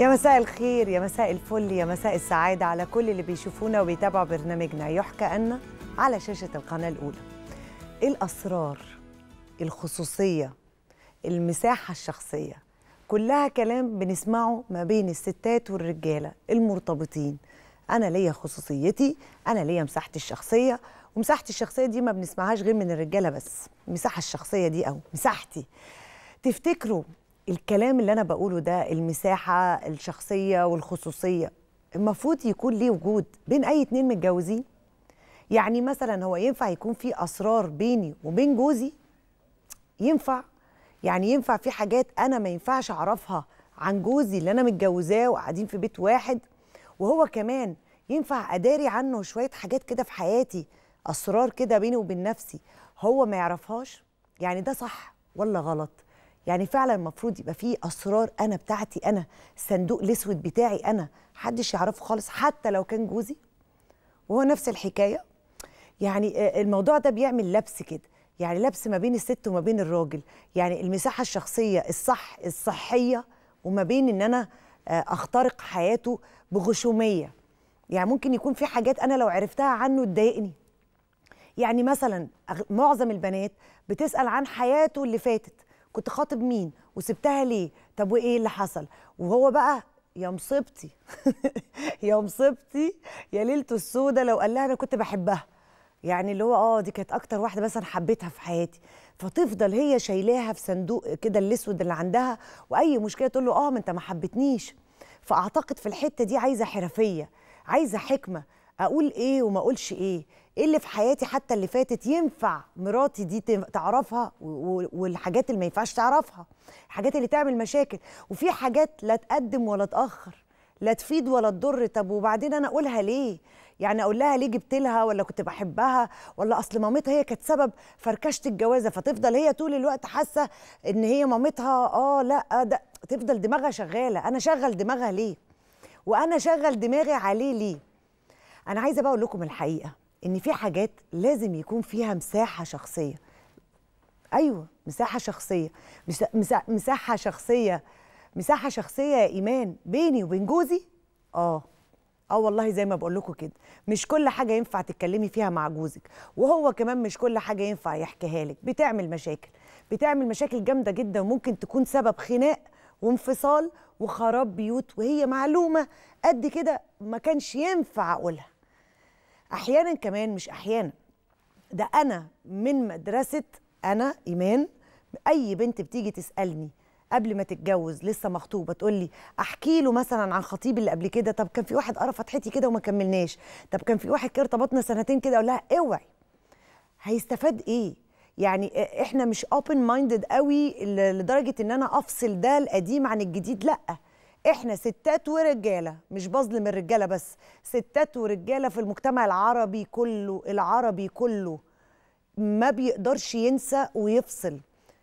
يا مساء الخير يا مساء الفل يا مساء السعادة على كل اللي بيشوفونا وبيتابعوا برنامجنا. يحكى أن على شاشة القناة الأولى الأسرار الخصوصية المساحة الشخصية كلها كلام بنسمعه ما بين الستات والرجالة المرتبطين. أنا ليا خصوصيتي أنا ليا مساحتي الشخصية ومساحتي الشخصية دي ما بنسمعهاش غير من الرجالة بس. المساحة الشخصية دي أو مساحتي. تفتكروا الكلام اللي أنا بقوله ده المساحة الشخصية والخصوصية المفروض يكون ليه وجود بين أي اتنين متجوزين؟ يعني مثلا هو ينفع يكون في أسرار بيني وبين جوزي؟ ينفع. يعني ينفع في حاجات أنا ما ينفعش أعرفها عن جوزي اللي أنا متجوزاه وقاعدين في بيت واحد؟ وهو كمان ينفع أداري عنه شوية حاجات كده في حياتي أسرار كده بيني وبين نفسي هو ما يعرفهاش؟ يعني ده صح ولا غلط؟ يعني فعلا المفروض يبقى فيه أسرار أنا بتاعتي أنا الصندوق الأسود بتاعي أنا محدش يعرفه خالص حتى لو كان جوزي. وهو نفس الحكاية. يعني الموضوع ده بيعمل لبس كده. يعني لبس ما بين الست وما بين الراجل. يعني المساحة الشخصية الصح الصحية وما بين إن أنا أخترق حياته بغشومية. يعني ممكن يكون في حاجات أنا لو عرفتها عنه تضايقني. يعني مثلا معظم البنات بتسأل عن حياته اللي فاتت. كنت خاطب مين؟ وسبتها ليه؟ طب وإيه اللي حصل؟ وهو بقى يا مصيبتي يا مصيبتي يا ليلته السودة لو قال لها أنا كنت بحبها. يعني اللي هو آه دي كانت أكتر واحدة مثلا حبيتها في حياتي. فتفضل هي شايلاها في صندوق كده الأسود اللي عندها وأي مشكلة تقول له آه ما أنت ما حبتنيش فأعتقد في الحتة دي عايزة حرفية عايزة حكمة أقول إيه وما أقولش إيه. إيه اللي في حياتي حتى اللي فاتت ينفع مراتي دي تعرفها والحاجات اللي ما ينفعش تعرفها. الحاجات اللي تعمل مشاكل. وفي حاجات لا تقدم ولا تأخر لا تفيد ولا تضر. طب وبعدين أنا أقولها ليه؟ يعني أقول لها ليه جبت لها؟ ولا كنت بحبها؟ ولا أصل مامتها هي كانت سبب فركشة الجوازة. فتفضل هي طول الوقت حاسة إن هي مامتها آه لأ ده تفضل دماغها شغالة. أنا شغل دماغها ليه؟ وأنا شغل دماغي عليه ليه؟ أنا عايزة بقى أقول لكم الحقيقة. إن في حاجات لازم يكون فيها مساحة شخصية. أيوه مساحة شخصية. مساحة شخصية. مساحة شخصية يا إيمان بيني وبين جوزي؟ آه. آه والله زي ما بقول لكم كده. مش كل حاجة ينفع تتكلمي فيها مع جوزك. وهو كمان مش كل حاجة ينفع يحكيها لك. بتعمل مشاكل. بتعمل مشاكل جامدة جدا وممكن تكون سبب خناق وانفصال وخراب بيوت. وهي معلومة قد كده ما كانش ينفع أقولها. أحيانا كمان مش أحيانا. ده أنا من مدرسة أنا إيمان أي بنت بتيجي تسألني قبل ما تتجوز لسه مخطوبة تقول لي أحكي له مثلا عن خطيبي اللي قبل كده طب كان في واحد قرا فتحتي كده وما كملناش طب كان في واحد كده ارتبطنا سنتين كده أقول لها أوعي. هيستفاد إيه؟ يعني إحنا مش open minded قوي لدرجة إن أنا أفصل ده القديم عن الجديد لأ. إحنا ستات ورجالة مش بظلم الرجالة بس ستات ورجالة في المجتمع العربي كله العربي كله ما بيقدرش ينسى ويفصل.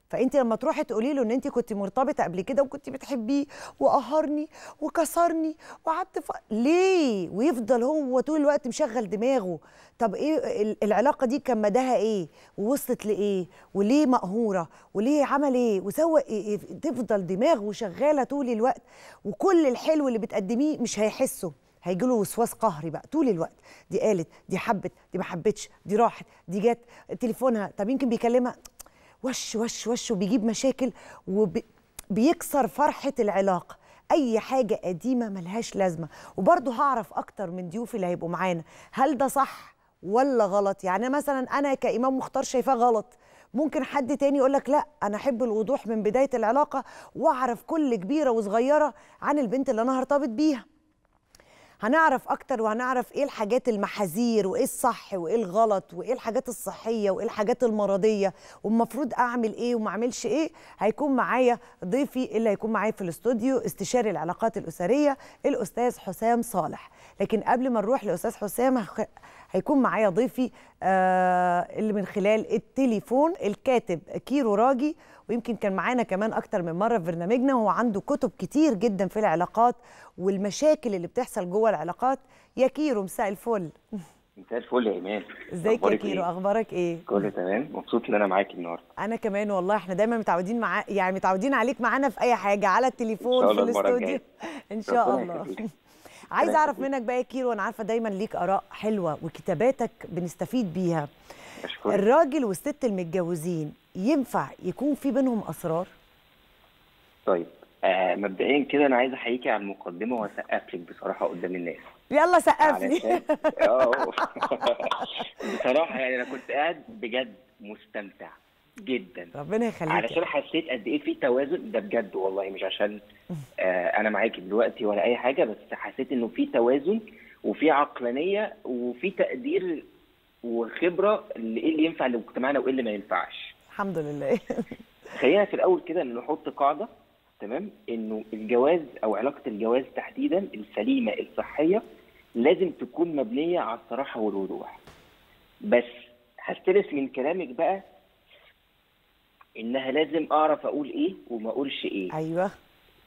فأنت لما تروحي تقولي له إن أنت كنت مرتبطة قبل كده وكنت بتحبيه وقهرني وكسرني وقعدت ف... ليه؟ ويفضل هو طول الوقت مشغل دماغه. طب إيه العلاقة دي كان مداها إيه؟ ووصلت لإيه؟ وليه مقهورة؟ وليه عمل إيه؟ وسوى إيه؟ تفضل دماغه شغالة طول الوقت. وكل الحلو اللي بتقدميه مش هيحسه. هيجي له وسواس قهري بقى طول الوقت. دي قالت دي حبت دي ما حبتش دي راحت دي جت تليفونها طب يمكن بيكلمها. وش وش وش وبيجيب مشاكل وبيكسر فرحة العلاقة. أي حاجة قديمة ملهاش لازمة. وبرضه هعرف أكتر من ضيوفي اللي هيبقوا معانا. هل ده صح ولا غلط؟ يعني مثلا أنا كإمام مختار شايفاه غلط. ممكن حد تاني يقول لك لا أنا أحب الوضوح من بداية العلاقة وأعرف كل كبيرة وصغيرة عن البنت اللي أنا هرتبط بيها. هنعرف أكتر وهنعرف إيه الحاجات المحاذير وإيه الصح وإيه الغلط وإيه الحاجات الصحية وإيه الحاجات المرضية والمفروض أعمل إيه وما أعملش إيه هيكون معايا ضيفي اللي هيكون معايا في الاستوديو استشاري العلاقات الأسرية الأستاذ حسام صالح. لكن قبل ما نروح لأستاذ حسام هيكون معايا ضيفي آه اللي من خلال التليفون الكاتب كيرو راجي. ويمكن كان معانا كمان أكتر من مرة في برنامجنا وهو عنده كتب كتير جدا في العلاقات والمشاكل اللي بتحصل جوه العلاقات. يا كيرو مساء الفل. مساء الفل يا إيمان. إزيك يا كيرو؟ إيه؟ أخبارك إيه؟ كله تمام. مبسوط إن أنا معاكي النهارده. أنا كمان والله. إحنا دايما متعودين مع يعني متعودين عليك معانا في أي حاجة على التليفون في الاستوديو. إن شاء الله. عايز أعرف. منك بقى يا كيرو أنا عارفة دايما ليك آراء حلوة وكتاباتك بنستفيد بيها. أشكرك. الراجل والست المتجوزين ينفع يكون في بينهم أسرار؟ طيب آه مبدئيا كده أنا عايز احييكي على المقدمة واسقف لك بصراحة قدام الناس. يلا سقف لي. آه. بصراحة يعني أنا كنت قاعد بجد مستمتع. جدا. ربنا يخليك علشان حسيت قد إيه في توازن ده بجد والله مش عشان آه أنا معاكي دلوقتي ولا أي حاجة بس حسيت إنه في توازن وفي عقلانية وفي تقدير وخبرة لإيه اللي ينفع لمجتمعنا وإيه اللي ما ينفعش. الحمد لله. خلينا في الأول كده نحط قاعدة تمام؟ إنه الجواز أو علاقة الجواز تحديدا السليمة الصحية لازم تكون مبنية على الصراحة والوضوح. بس هستلف من كلامك بقى إنها لازم أعرف أقول إيه وما أقولش إيه. أيوه.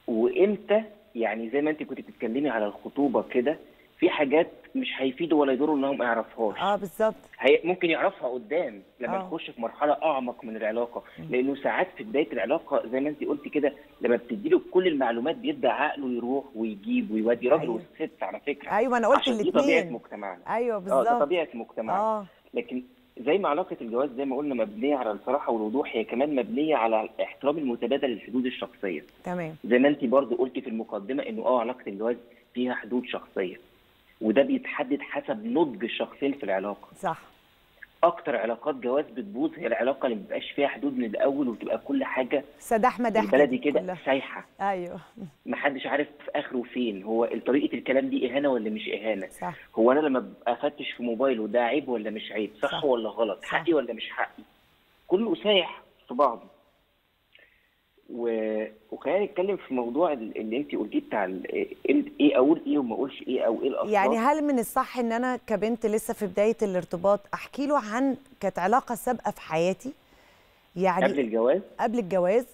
وإمتى؟ يعني زي ما أنت كنت بتتكلمي على الخطوبة كده في حاجات مش هيفيدوا ولا يضروا إنهم ما يعرفهاش. آه بالظبط. هي ممكن يعرفها قدام لما آه. نخش في مرحلة أعمق من العلاقة. لأنه ساعات في بداية العلاقة زي ما أنت قلت كده لما بتديله كل المعلومات بيبدأ عقله يروح ويجيب ويودي راجل أيوة. والست على فكرة. أيوه أنا قلت عشان دي طبيعة الاثنين مجتمعنا. أيوه آه ده بالظبط. طبيعة مجتمعنا. آه. لكن زي ما علاقة الجواز زي ما قلنا مبنية على الصراحة والوضوح هي كمان مبنية على الاحترام المتبادل للحدود الشخصية. تمام. زي ما انت برضو قلتي في المقدمة إنه آه علاقة الجواز فيها حدود شخصية وده بيتحدد حسب نضج الشخصين في العلاقة. صح. أكتر علاقات جواز بتبوظ هي العلاقة اللي مبيبقاش فيها حدود من الأول وتبقى كل حاجة سداح مداح بالبلدي كده. سايحه أيوه. محدش عارف في آخره فين. هو طريقة الكلام دي إهانة ولا مش إهانة؟ صح. هو أنا لما افتش في موبايله ده عيب ولا مش عيب؟ صح, صح. ولا غلط؟ صح. حقي ولا مش حقي؟ كله سايح في بعضه. و... وخلينا نتكلم في موضوع ال- اللي انت قلتيه بتاع ال- إيه أقول إيه وما اقولش إيه أو إيه الاسرار يعني هل من الصح إن أنا كبنت لسه في بداية الارتباط أحكي له عن كانت علاقة سابقة في حياتي؟ يعني قبل الجواز؟ قبل الجواز.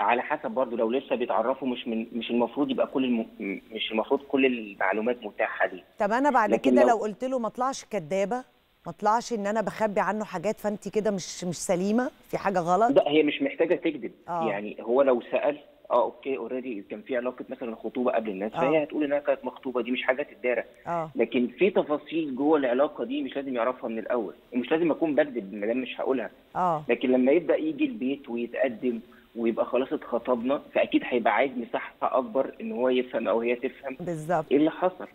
على حسب برضه لو لسه بيتعرفوا مش من مش المفروض يبقى كل الم... مش المفروض كل المعلومات متاحة ليه طب أنا بعد كده لو- لو قلت له ما اطلعش كدابة ما اطلعش ان أنا بخبي عنه حاجات فانت كده مش مش سليمة؟ في حاجة غلط؟ لا هي مش محتاجة تكذب. آه. يعني هو لو سأل آه okay already كان في علاقة مثلا خطوبة قبل الناس آه. فهي هتقول إنها كانت مخطوبة دي مش حاجة تتدارى. آه. لكن في تفاصيل جوه العلاقة دي مش لازم يعرفها من الأول. ومش لازم أكون بكذب ما دام مش هقولها. آه. لكن لما يبدأ يجي البيت ويتقدم ويبقى خلاص اتخطبنا فأكيد هيبقى عايز مساحة أكبر إن هو يفهم أو هي تفهم بالظبط. إيه اللي حصل.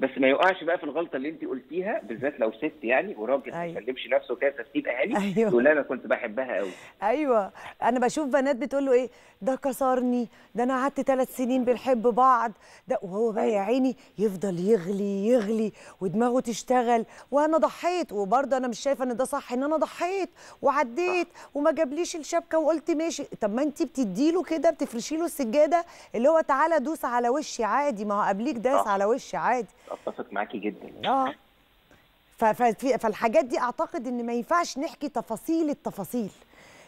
بس ما يقعش بقى في الغلطة اللي انت قلتيها بالذات لو ست يعني وراجل ما أيوة. يسلمش نفسه كده تسليم أهالي أيوة. يقول أنا كنت بحبها قوي أيوه. أنا بشوف بنات بتقول له إيه؟ ده كسرني ده أنا قعدت ثلاث سنين بنحب بعض. ده وهو بقى يا عيني يفضل يغلي يغلي ودماغه تشتغل. وأنا ضحيت وبرضه أنا مش شايفة إن ده صح إن أنا ضحيت وعديت وما جابليش الشبكة وقلت ماشي. طب ما انت بتديله كده بتفرشي له السجادة اللي هو تعالى دوس على وشي عادي ما هو قبليك داس. على وشي عادي. اتفق معاكي جدا آه. ف- ففي- فالحاجات دي أعتقد إن ما ينفعش نحكي تفاصيل التفاصيل.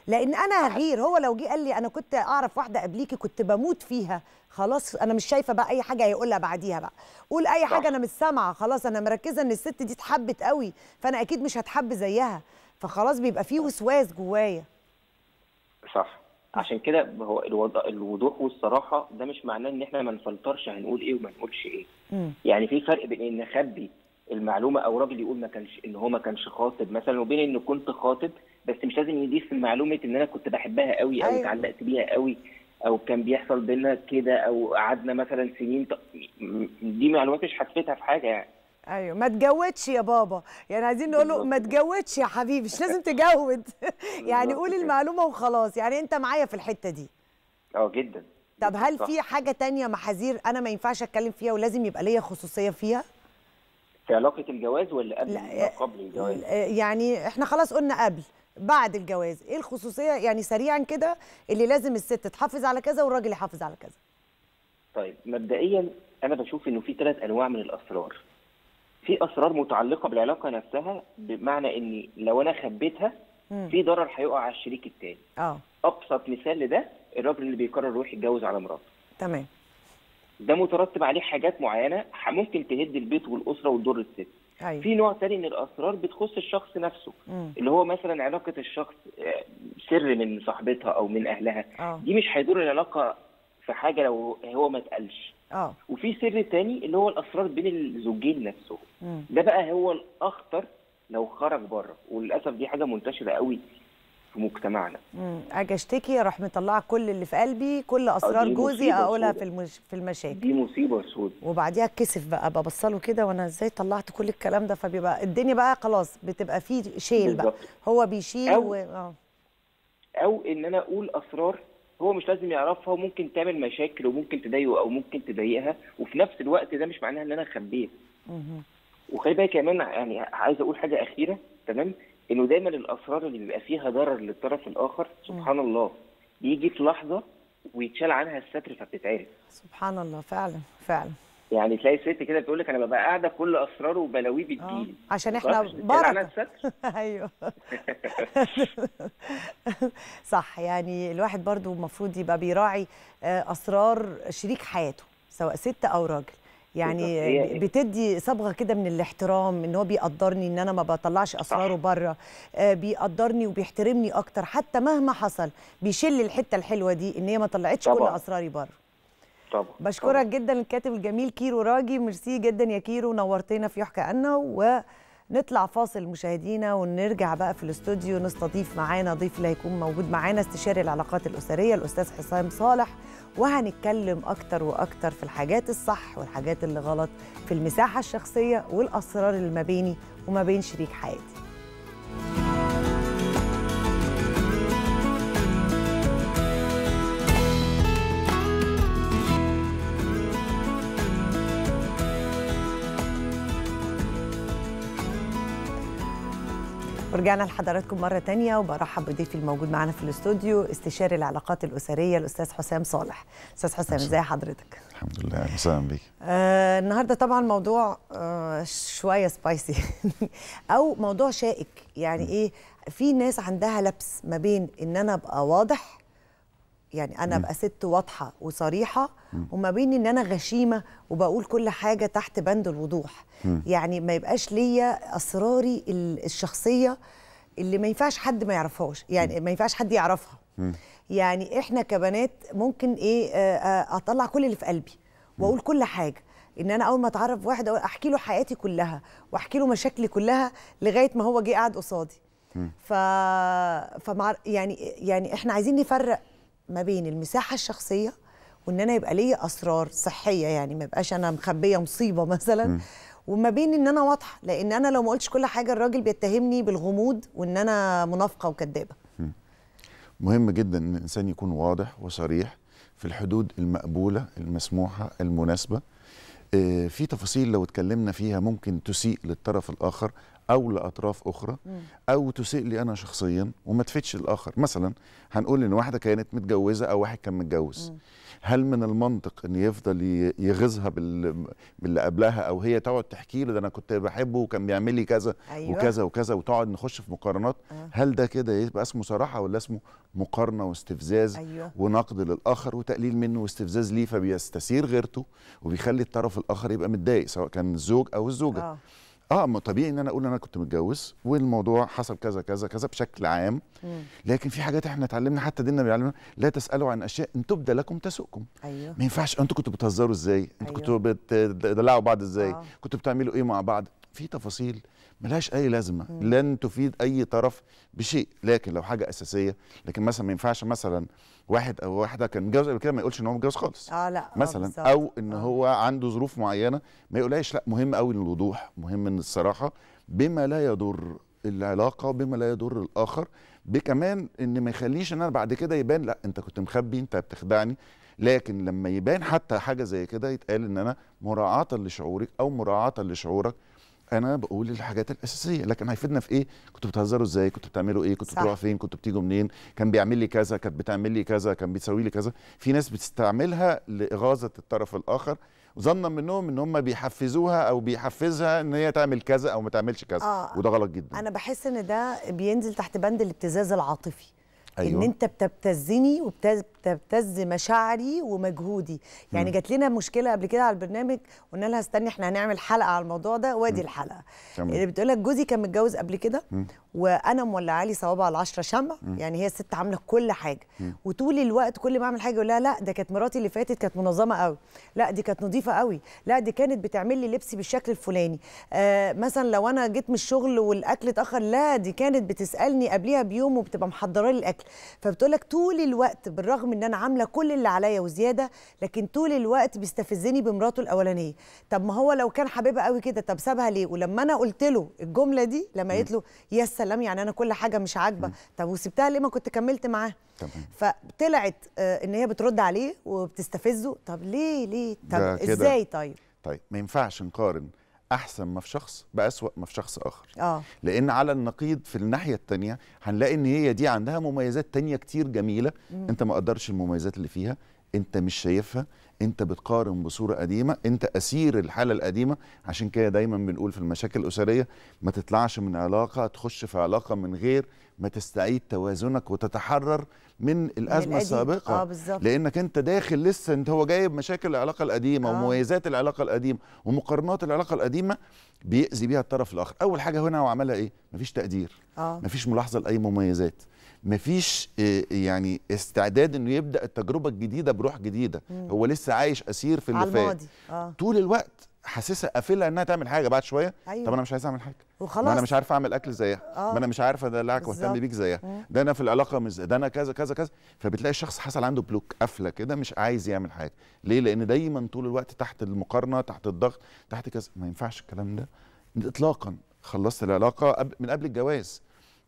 لأن أنا هغير هو لو جه قال لي أنا كنت أعرف واحدة قبليكي كنت بموت فيها خلاص أنا مش شايفة بقى أي حاجة هيقولها بعديها بقى. قول أي حاجة. أنا مش سامعة. خلاص أنا مركزة إن الست دي اتحبت قوي فأنا أكيد مش هتحب زيها. فخلاص بيبقى فيه وسواس جوايا. صح. عشان كده هو الوض- الوضوح والصراحة ده مش معناه إن إحنا ما نفلترش هنقول إيه وما نقولش إيه مم. يعني في فرق بين إن اخبي المعلومة أو راجل يقول ما كانش إن هو ما كانش خاطب مثلا وبين إن كنت خاطب بس مش لازم يضيف معلومة إن أنا كنت بحبها قوي أو أيوة. اتعلقت بيها قوي أو كان بيحصل بينا كده أو قعدنا مثلا سنين م- دي معلومات مش هتفيدها في حاجة يعني أيوه. ما تجودش يا بابا. يعني عايزين نقول له. ما تجودش يا حبيبي مش لازم تجود يعني قول. المعلومة وخلاص. يعني أنت معايا في الحتة دي. آه جدا. طب هل صح. في حاجة تانية محاذير أنا ما ينفعش أتكلم فيها ولازم يبقى ليا خصوصية فيها؟ في علاقة الجواز ولا قبل لا، قبل الجواز؟ يعني إحنا خلاص قلنا قبل بعد الجواز. إيه الخصوصية؟ يعني سريعا كده اللي لازم الست تحافظ على كذا والراجل يحافظ على كذا. طيب مبدئيا أنا بشوف إنه في ثلاث أنواع من الأسرار. في أسرار متعلقة بالعلاقة نفسها بمعنى إني لو أنا خبيتها. في ضرر هيقع على الشريك التاني. آه. أبسط مثال لده الراجل اللي بيقرر يروح يتجوز على مراته. تمام. ده مترتب عليه حاجات معينة ممكن تهد البيت والأسرة وتضر الست. أيوه. في نوع تاني من الأسرار بتخص الشخص نفسه مم. اللي هو مثلا علاقة الشخص آه، سر من صاحبتها أو من أهلها. آه. دي مش هيضر العلاقة في في حاجة لو هو ما اتقالش. آه وفي سر تاني اللي هو الأسرار بين الزوجين نفسهم مم. ده بقى هو الأخطر لو خرج بره وللأسف دي حاجة منتشرة قوي في مجتمعنا مم. أجي أشتكي أروح مطلعه كل اللي في قلبي كل أسرار دي جوزي أقولها. في المش... في المشاكل دي مصيبة سود وبعديها اتكسف بقى ببصله كده وأنا إزاي طلعت كل الكلام ده فبيبقى الدنيا بقى خلاص بتبقى فيه شيل بقى بالظبط. هو بيشيل أو- و... آه أو إن أنا أقول أسرار هو مش لازم يعرفها وممكن تعمل مشاكل وممكن تضايقه أو ممكن تضايقها وفي نفس الوقت ده مش معناها إن أنا أخبيه. وخلي بالك كمان يعني عايز أقول حاجة أخيرة تمام؟ إنه دايما الأسرار اللي بيبقى فيها ضرر للطرف الآخر سبحان الله بيجي في لحظة ويتشال عنها الستر فبتتعرف. سبحان الله فعلا فعلا. يعني تلاقي الست كده بتقول لك أنا ببقى قاعدة كل أسراره وبلاويه آه بتجيلي عشان إحنا بركة. أيوه. صح يعني الواحد برضو المفروض يبقى بيراعي آه، أسرار شريك حياته سواء ست أو راجل. يعني بتدي صبغة كده من الاحترام إن هو بيقدرني إن أنا ما بطلعش أسراره بره آه، بيقدرني وبيحترمني أكتر حتى مهما حصل بيشيل الحتة الحلوة دي إن هي ما طلعتش كل. أسراري بره طبعا بشكرك طبعاً. جدا الكاتب الجميل كيرو راجي. ميرسي جدا يا كيرو نورتنا في يحكى أن ونطلع فاصل مشاهدينا ونرجع بقى في الاستوديو. نستضيف معانا ضيف اللي هيكون موجود معانا استشاري العلاقات الأسرية الأستاذ حسام صالح. وهنتكلم أكتر وأكتر في الحاجات الصح والحاجات اللي غلط في المساحة الشخصية والأسرار اللي ما بيني وما بين شريك حياتي. ورجعنا لحضراتكم مرة تانية وبرحب بضيفي الموجود معانا في الاستوديو استشاري العلاقات الأسرية الأستاذ حسام صالح. أستاذ حسام ازي حضرتك؟ الحمد لله أهلا وسهلا بيك. آه النهارده طبعا موضوع آه شوية سبايسي أو موضوع شائك. يعني إيه؟ في ناس عندها لبس ما بين إن أنا أبقى واضح يعني أنا أبقى ست واضحة وصريحة وما بين إن أنا غشيمة وبقول كل حاجة تحت بند الوضوح. يعني ما يبقاش ليا أسراري ال- الشخصية اللي ما ينفعش حد ما يعرفهاش يعني ما ينفعش حد يعرفها. يعني إحنا كبنات ممكن إيه آه، آه، أطلع كل اللي في قلبي وأقول كل حاجة. إن أنا أول ما أتعرف واحد أحكي له حياتي كلها وأحكي له مشاكلي كلها لغاية ما هو جه قاعد قصادي. ف فمع يعني يعني إحنا عايزين نفرق ما بين المساحة الشخصية وإن أنا يبقى ليا أسرار صحية يعني ما يبقاش أنا مخبية مصيبة مثلا وما بين إن أنا واضحة لأن أنا لو ما قلتش كل حاجة الراجل بيتهمني بالغموض وإن أنا منافقة وكدابة. مهم جدا إن الإنسان يكون واضح وصريح في الحدود المقبولة المسموحة المناسبة. آه، في تفاصيل لو اتكلمنا فيها ممكن تسيء للطرف الآخر. أو لأطراف أخرى أو تسيء لي أنا شخصيا وما تفيدش الآخر. مثلا هنقول إن واحدة كانت متجوزة أو واحد كان متجوز. هل من المنطق إن يفضل يغيظها بال- باللي قبلها أو هي تقعد تحكي له ده أنا كنت بحبه وكان بيعمل لي كذا أيوة. وكذا وكذا وتقعد نخش في مقارنات؟ آه. هل ده كده يبقى اسمه صراحة ولا اسمه مقارنة واستفزاز أيوة. ونقد للآخر وتقليل منه واستفزاز ليه فبيستثير غيرته وبيخلي الطرف الآخر يبقى متضايق سواء كان الزوج أو الزوجة؟ آه. آه ما طبيعي إن أنا أقول أنا كنت متجوز والموضوع حصل كذا كذا كذا بشكل عام. لكن في حاجات إحنا اتعلمنا حتى ديننا بيعلمنا لا تسألوا عن أشياء إن تبدى لكم تسؤكم أيوه. ما ينفعش. أنتوا كنتوا بتهزروا إزاي؟ أنتوا أيوة. كنتوا بتدلعوا بعض إزاي؟ آه. كنتوا بتعملوا إيه مع بعض؟ في تفاصيل. ملهاش أي لازمة لن تفيد أي طرف بشيء لكن لو حاجة أساسية لكن مثلا ما ينفعش مثلا واحد أو واحدة كان متجوز قبل كده ما يقولش إن هو متجوز خالص آه لا آه مثلا بالظبط. أو إن آه. هو عنده ظروف معينة ما يقولهاش لا مهم قوي الوضوح مهم إن الصراحة بما لا يضر العلاقة بما لا يضر الآخر بكمان إن ما يخليش إن أنا بعد كده يبان لا أنت كنت مخبي أنت بتخدعني لكن لما يبان حتى حاجة زي كده يتقال إن أنا مراعاة لشعورك أو مراعاة لشعورك أنا بقول الحاجات الأساسية. لكن هيفيدنا في إيه؟ كنتوا بتهزروا إزاي؟ كنتوا بتعملوا إيه؟ كنتوا. بتروحوا فين؟ كنتوا بتيجوا منين؟ كان بيعمل لي كذا كانت بتعمل لي كذا كان بيسوي لي كذا. في ناس بتستعملها لإغاظة الطرف الآخر. ظنا منهم إن هم بيحفزوها أو بيحفزها إن هي تعمل كذا أو ما تعملش كذا. آه. وده غلط جدا. أنا بحس إن ده بينزل تحت بند الابتزاز العاطفي. إن أيوة. أنت بتبتزني تبتز مشاعري ومجهودي. يعني جات لنا مشكلة قبل كده على البرنامج قلنا لها استني إحنا هنعمل حلقة على الموضوع ده وادي الحلقة. تمام. اللي بتقول لك جوزي كان متجوز قبل كده وأنا مولعة لي صوابع العشرة شمع يعني هي الست عاملة كل حاجة. وطول الوقت كل ما أعمل حاجة أقول لها لا ده كانت مراتي اللي فاتت كانت منظمة قوي. لا دي كانت نظيفة قوي. لا دي كانت بتعمل لي لبسي بالشكل الفلاني. آه مثلا لو أنا جيت من الشغل والأكل اتأخر لا دي كانت بتسألني قبليها بيوم وبتبقى محضرة لي الأكل. فبتقول لك طول الوقت بالرغم إن أنا عاملة كل اللي عليا وزيادة لكن طول الوقت بيستفزني بمراته الأولانية. طب ما هو لو كان حبيبها قوي كده طب سابها ليه؟ ولما أنا قلت له الجملة دي لما قلت له يا سلام يعني أنا كل حاجة مش عاجبة. طب وسبتها ليه؟ ما كنت كملت معاه. تمام. فطلعت آه، إن هي بترد عليه وبتستفزه. طب ليه؟ ليه؟ طب. إزاي طيب؟ طيب ما ينفعش نقارن أحسن ما في شخص بأسوأ ما في شخص آخر. آه. لأن على النقيض في الناحية التانية هنلاقي إن هي دي عندها مميزات تانية كتير جميلة أنت ما قدرش المميزات اللي فيها أنت مش شايفها أنت بتقارن بصورة قديمة أنت أسير الحالة القديمة. عشان كده دايما بنقول في المشاكل الأسرية ما تطلعش من علاقة تخش في علاقة من غير ما تستعيد توازنك وتتحرر من الأزمة. السابقة. آه،. لأنك أنت داخل لسه أنت هو جايب مشاكل العلاقة القديمة آه. ومميزات العلاقة القديمة ومقارنات العلاقة القديمة بيأذي بيها الطرف الآخر. أول حاجة هنا هو عملها إيه؟ مفيش تقدير. آه. مفيش ملاحظة لأي مميزات. مفيش آه، يعني استعداد إنه يبدأ التجربة الجديدة بروح جديدة. هو لسه عايش أسير في اللي فات الماضي. آه. طول الوقت. حاسسها قافلها إنها تعمل حاجة بعد شوية. أيوة. طب أنا مش عايز أعمل حاجة. وخلاص. ما أنا مش عارف أعمل أكل زيها. آه. ما أنا مش عارف ادلعك واهتم. بيك زيها. ده أنا في العلاقة مش ده أنا كذا كذا كذا. فبتلاقي الشخص حصل عنده block قفله كده مش عايز يعمل حاجة. ليه؟ لأن دايما طول الوقت تحت المقارنة تحت الضغط تحت كذا. ما ينفعش الكلام ده. اطلاقا. خلصت العلاقة من قبل الجواز.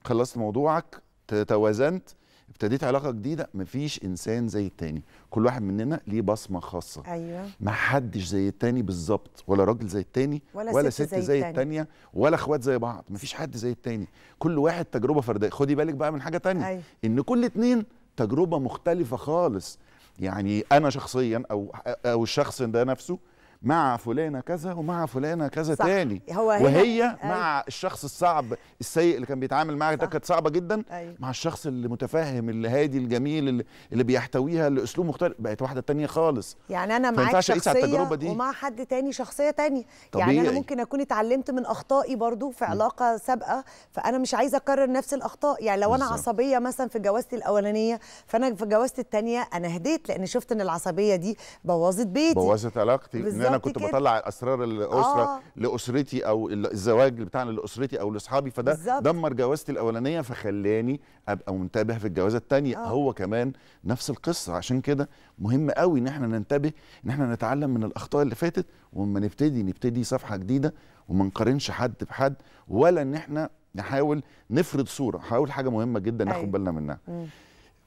خلصت موضوعك توازنت. ابتديت علاقة جديدة مفيش إنسان زي التاني. كل واحد مننا ليه بصمة خاصة. أيوه. ما حدش زي التاني بالظبط ولا راجل زي التاني ولا ولا ست ست, زي زي, التاني. التانية ولا اخوات زي بعض. مفيش حد زي التاني. كل واحد تجربة فردية. خدي بالك بقى من حاجة تانية أيوة. إن كل اتنين تجربة مختلفة خالص. يعني أنا شخصيا أو أو الشخص ده نفسه مع فلانة كذا ومع فلانة كذا صح. تاني هو وهي أيوة. مع الشخص الصعب السيء اللي كان بيتعامل معاك ده. كانت صعبة جدا أيوة. مع الشخص اللي متفهم اللي هادي الجميل اللي, اللي بيحتويها اللي اسلوب مختلف بقت واحدة تانية خالص يعني أنا معاك أقيس على شخصيه التجربة دي. ومع حد تاني شخصية تانية يعني أنا طبيعي. ممكن أكون اتعلمت من أخطائي برضو في علاقة سابقة فأنا مش عايزة أكرر نفس الأخطاء يعني لو أنا بالظبط. عصبية مثلا في جوازتي الأولانية فأنا في جوازتي التانية أنا هديت لأن شفت إن العصبية دي بوظت بيتي بوظت علاقتي أنا كنت كده. بطلع أسرار الأسرة آه. لأسرتي أو ال- الزواج بتاعنا لأسرتي أو لأصحابي فده بالظبط. دمر جوازتي الأولانية فخلاني أبقى منتبه في الجوازه الثانية آه. هو كمان نفس القصة عشان كده مهم قوي إن إحنا ننتبه إن إحنا نتعلم من الأخطاء اللي فاتت وما نبتدي نبتدي صفحة جديدة وما نقارنش حد بحد ولا إن إحنا نحاول نفرض صورة هقول حاجة مهمة جدا ناخد أيوة. بالنا منها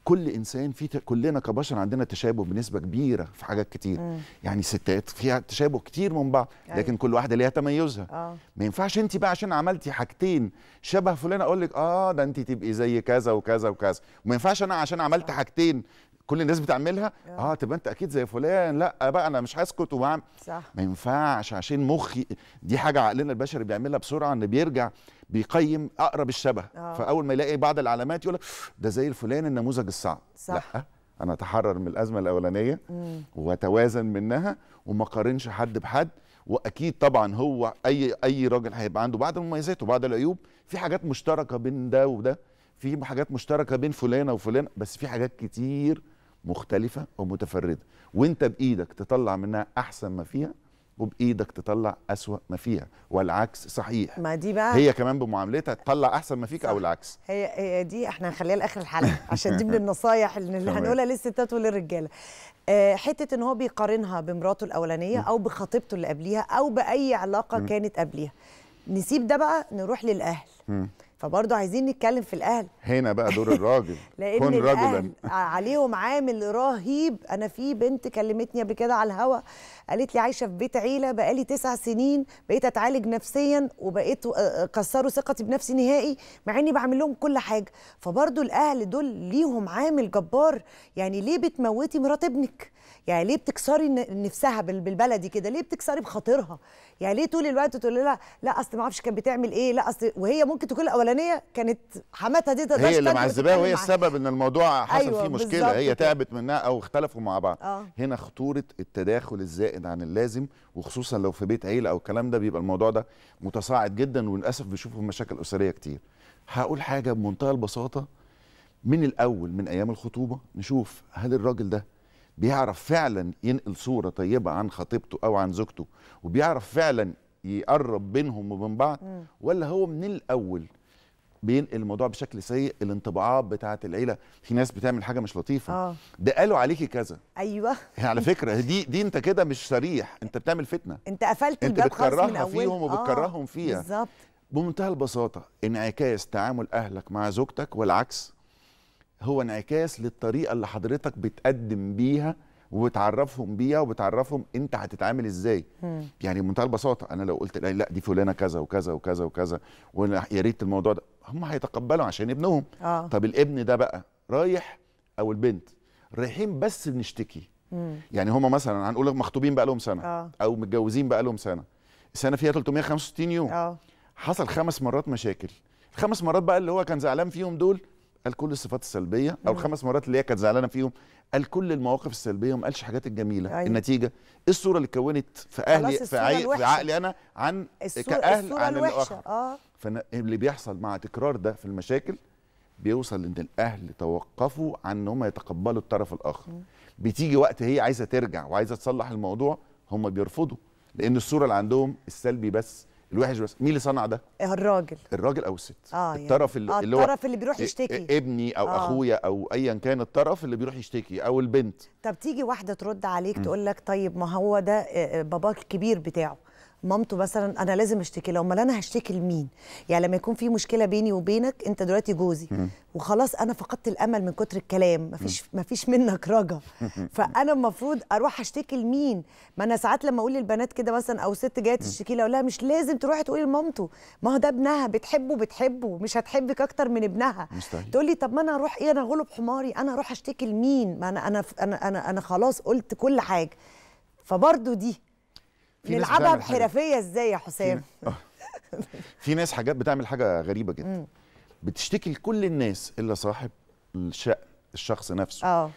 كل إنسان في كلنا كبشر عندنا تشابه بنسبة كبيرة في حاجات كتير. مم. يعني الستات فيها تشابه كتير من بعض أيوة. لكن كل واحدة ليها تميزها. آه. ما ينفعش انت بقى عشان عملتي حاجتين شبه فلان أقول لك آه ده انت تبقي زي كذا وكذا وكذا. وما ينفعش أنا عشان عملت حاجتين كل الناس بتعملها آه. تبقى أنت أكيد زي فلان لأ بقى أنا مش هسكت وبعمل صح. ما ينفعش عشان مخي دي حاجة عقلنا البشري بيعملها بسرعة إن بيرجع بيقيم أقرب الشبه. آه. فأول ما يلاقي بعض العلامات يقول لك ده زي الفلان النموذج الصعب. صح. لأ أنا أتحرر من الأزمة الأولانية مم. وأتوازن منها وما قارنش حد بحد. وأكيد طبعا هو أي أي راجل هيبقى عنده بعض المميزات وبعض العيوب. في حاجات مشتركة بين ده وده في حاجات مشتركة بين فلانة وفلان بس في حاجات كتير مختلفة ومتفرده وأنت بإيدك تطلع منها أحسن ما فيها وبإيدك تطلع أسوأ ما فيها والعكس صحيح. ما دي بقى هي كمان بمعاملتها تطلع أحسن ما فيك صح. أو العكس. هي هي دي إحنا هنخليها لآخر الحلقة عشان دي من النصايح اللي. هنقولها للستات وللرجاله آه، حتة إن هو بيقارنها بمراته الأولانية أو بخطيبته اللي قبليها أو بأي علاقة كانت قبليها. نسيب ده بقى نروح للأهل. فبرضه عايزين نتكلم في الأهل. هنا بقى دور الراجل. لأن كن الأهل رجلا. عليهم عامل رهيب. أنا في بنت كلمتني قبل كده على الهوا قالت لي عايشة في بيت عيلة بقالي تسع سنين بقيت أتعالج نفسيا وبقيت آه، كسروا ثقتي بنفسي نهائي مع إني بعمل لهم كل حاجة. فبرضه الأهل دول ليهم عامل جبار. يعني ليه بتموتي مرات ابنك؟ يعني ليه بتكسري نفسها بال- بالبلدي كده ليه بتكسري بخاطرها يعني ليه طول الوقت تقول لها لا أصل ما أعرفش كانت بتعمل إيه لا أصل وهي ممكن تكون الأولانية كانت حماتها دي هي اللي معذباها وهي. السبب إن الموضوع حصل أيوة، فيه مشكله هي. تعبت منها أو اختلفوا مع بعض آه. هنا خطورة التداخل الزائد عن اللازم وخصوصا لو في بيت عيلة أو الكلام ده بيبقى الموضوع ده متصاعد جدا وللأسف بيشوفوا مشاكل أسرية كتير هقول حاجة بمنتهى البساطة من الأول من أيام الخطوبة نشوف هل الراجل ده بيعرف فعلا ينقل صورة طيبة عن خطيبته أو عن زوجته وبيعرف فعلا يقرب بينهم وبين بعض ولا هو من الأول بينقل الموضوع بشكل سيء؟ الانطباعات بتاعة العيلة في ناس بتعمل حاجة مش لطيفة. آه. ده قالوا عليكي كذا. أيوه. يعني على فكرة دي دي أنت كده مش صريح أنت بتعمل فتنة. أنت قفلت أنت الباب خالص من بتكرهها فيهم وبتكرههم فيها. بالظبط. بمنتهى البساطة انعكاس تعامل أهلك مع زوجتك والعكس. هو انعكاس للطريقة اللي حضرتك بتقدم بيها وبتعرفهم بيها وبتعرفهم انت هتتعامل إزاي. يعني بمنتهى البساطة أنا لو قلت لا لا، دي فلانة كذا وكذا وكذا وكذا ويا ريت الموضوع ده هم هيتقبلوا عشان ابنهم. آه. طب الابن ده بقى رايح أو البنت رايحين بس بنشتكي. يعني هما مثلا هنقول مخطوبين بقى لهم سنة آه. أو متجوزين بقى لهم سنة. السنة فيها 365 يوم. آه. حصل خمس مرات مشاكل. الخمس مرات بقى اللي هو كان زعلان فيهم دول قال كل الصفات السلبية أو الخمس مرات اللي هي كانت زعلانة فيهم قال كل المواقف السلبية وما قالش الحاجات الجميلة أيوة. أيوة. النتيجة إيه الصورة اللي اتكونت في أهلي في, عي... في. عقلي أنا عن كأهل عن الآخر آه فاللي بيحصل مع تكرار ده في المشاكل بيوصل إن الأهل توقفوا عن إن هم يتقبلوا الطرف الآخر بتيجي وقت هي عايزة ترجع وعايزة تصلح الموضوع هم بيرفضوا لأن الصورة اللي عندهم السلبي بس الوحش بس. مين اللي صنع ده؟ الراجل. الراجل أو الست؟ آه يعني الطرف اللي, آه اللي هو الطرف اللي بيروح يشتكي. ابني أو آه. أخويا أو ايا كان الطرف اللي بيروح يشتكي أو البنت. طب تيجي واحدة ترد عليك تقول لك طيب ما هو ده آه، آه، باباك الكبير بتاعه. مامته مثلا أنا لازم أشتكي له أمال أنا هشتكي لمين؟ يعني لما يكون في مشكلة بيني وبينك أنت دلوقتي جوزي. وخلاص أنا فقدت الأمل من كتر الكلام. مفيش مفيش منك رجا. فأنا المفروض أروح أشتكي لمين؟ ما أنا ساعات لما أقول للبنات كده مثلا أو ست جاية تشتكي لي أقول لها مش لازم تروحي تقولي لمامته. ما هو ده ابنها بتحبه بتحبه. مش هتحبك أكتر من ابنها. تقول لي طب ما أنا أروح إيه؟ أنا غلب حماري. أنا أروح أشتكي لمين؟ ما أنا أنا أنا أنا, أنا خلاص قلت كل حاجة. فبرضه دي نلعبها. بحرفية إزاي يا حسام؟ آه. في ناس حاجات بتعمل حاجة غريبة جدا. بتشتكي لكل الناس إلا صاحب الشأن الشخص نفسه. آه.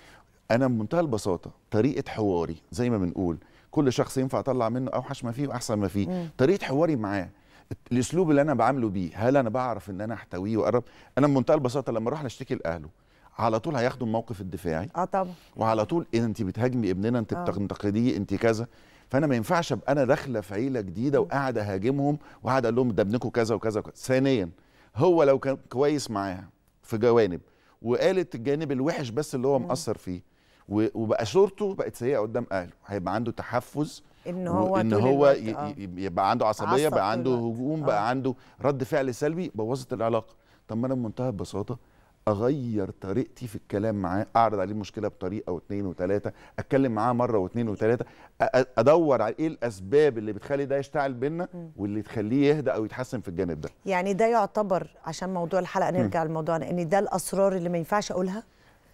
أنا بمنتهى البساطة طريقة حواري زي ما بنقول كل شخص ينفع أطلع منه اوحش ما فيه وأحسن ما فيه. طريقة حواري معاه. الأسلوب اللي أنا بعامله بيه هل أنا بعرف إن أنا أحتويه وأقرب؟ أنا بمنتهى البساطة لما أروح أشتكي لأهله على طول هياخدوا الموقف الدفاعي. آه طبعا. وعلى طول إيه انت بتهاجمي ابننا انت آه. بتنتقديه انت كذا. فأنا ما ينفعش أبقى أنا داخلة في عيلة جديدة وقاعد اهاجمهم وقاعد أقول لهم ده ابنكم كذا وكذا وكذا ثانيا هو لو كان كويس معاها في جوانب وقالت الجانب الوحش بس اللي هو مقصر فيه وبقى صورته بقت سيئة قدام أهله هيبقى عنده تحفز إن هو طول هو آه. يبقى عنده عصبية بقى عنده. هجوم آه. بقى عنده رد فعل سلبي بوظت العلاقة طب ما أنا بمنتهى البساطة أغير طريقتي في الكلام معاه أعرض عليه المشكلة بطريقة واثنين وثلاثه أتكلم معاه مرة واثنين وثلاثه أدور على إيه الأسباب اللي بتخلي ده يشتعل بينا واللي تخليه يهدى أو يتحسن في الجانب ده. يعني ده يعتبر عشان موضوع الحلقة نرجع لموضوعنا إن ده الأسرار اللي ما ينفعش أقولها؟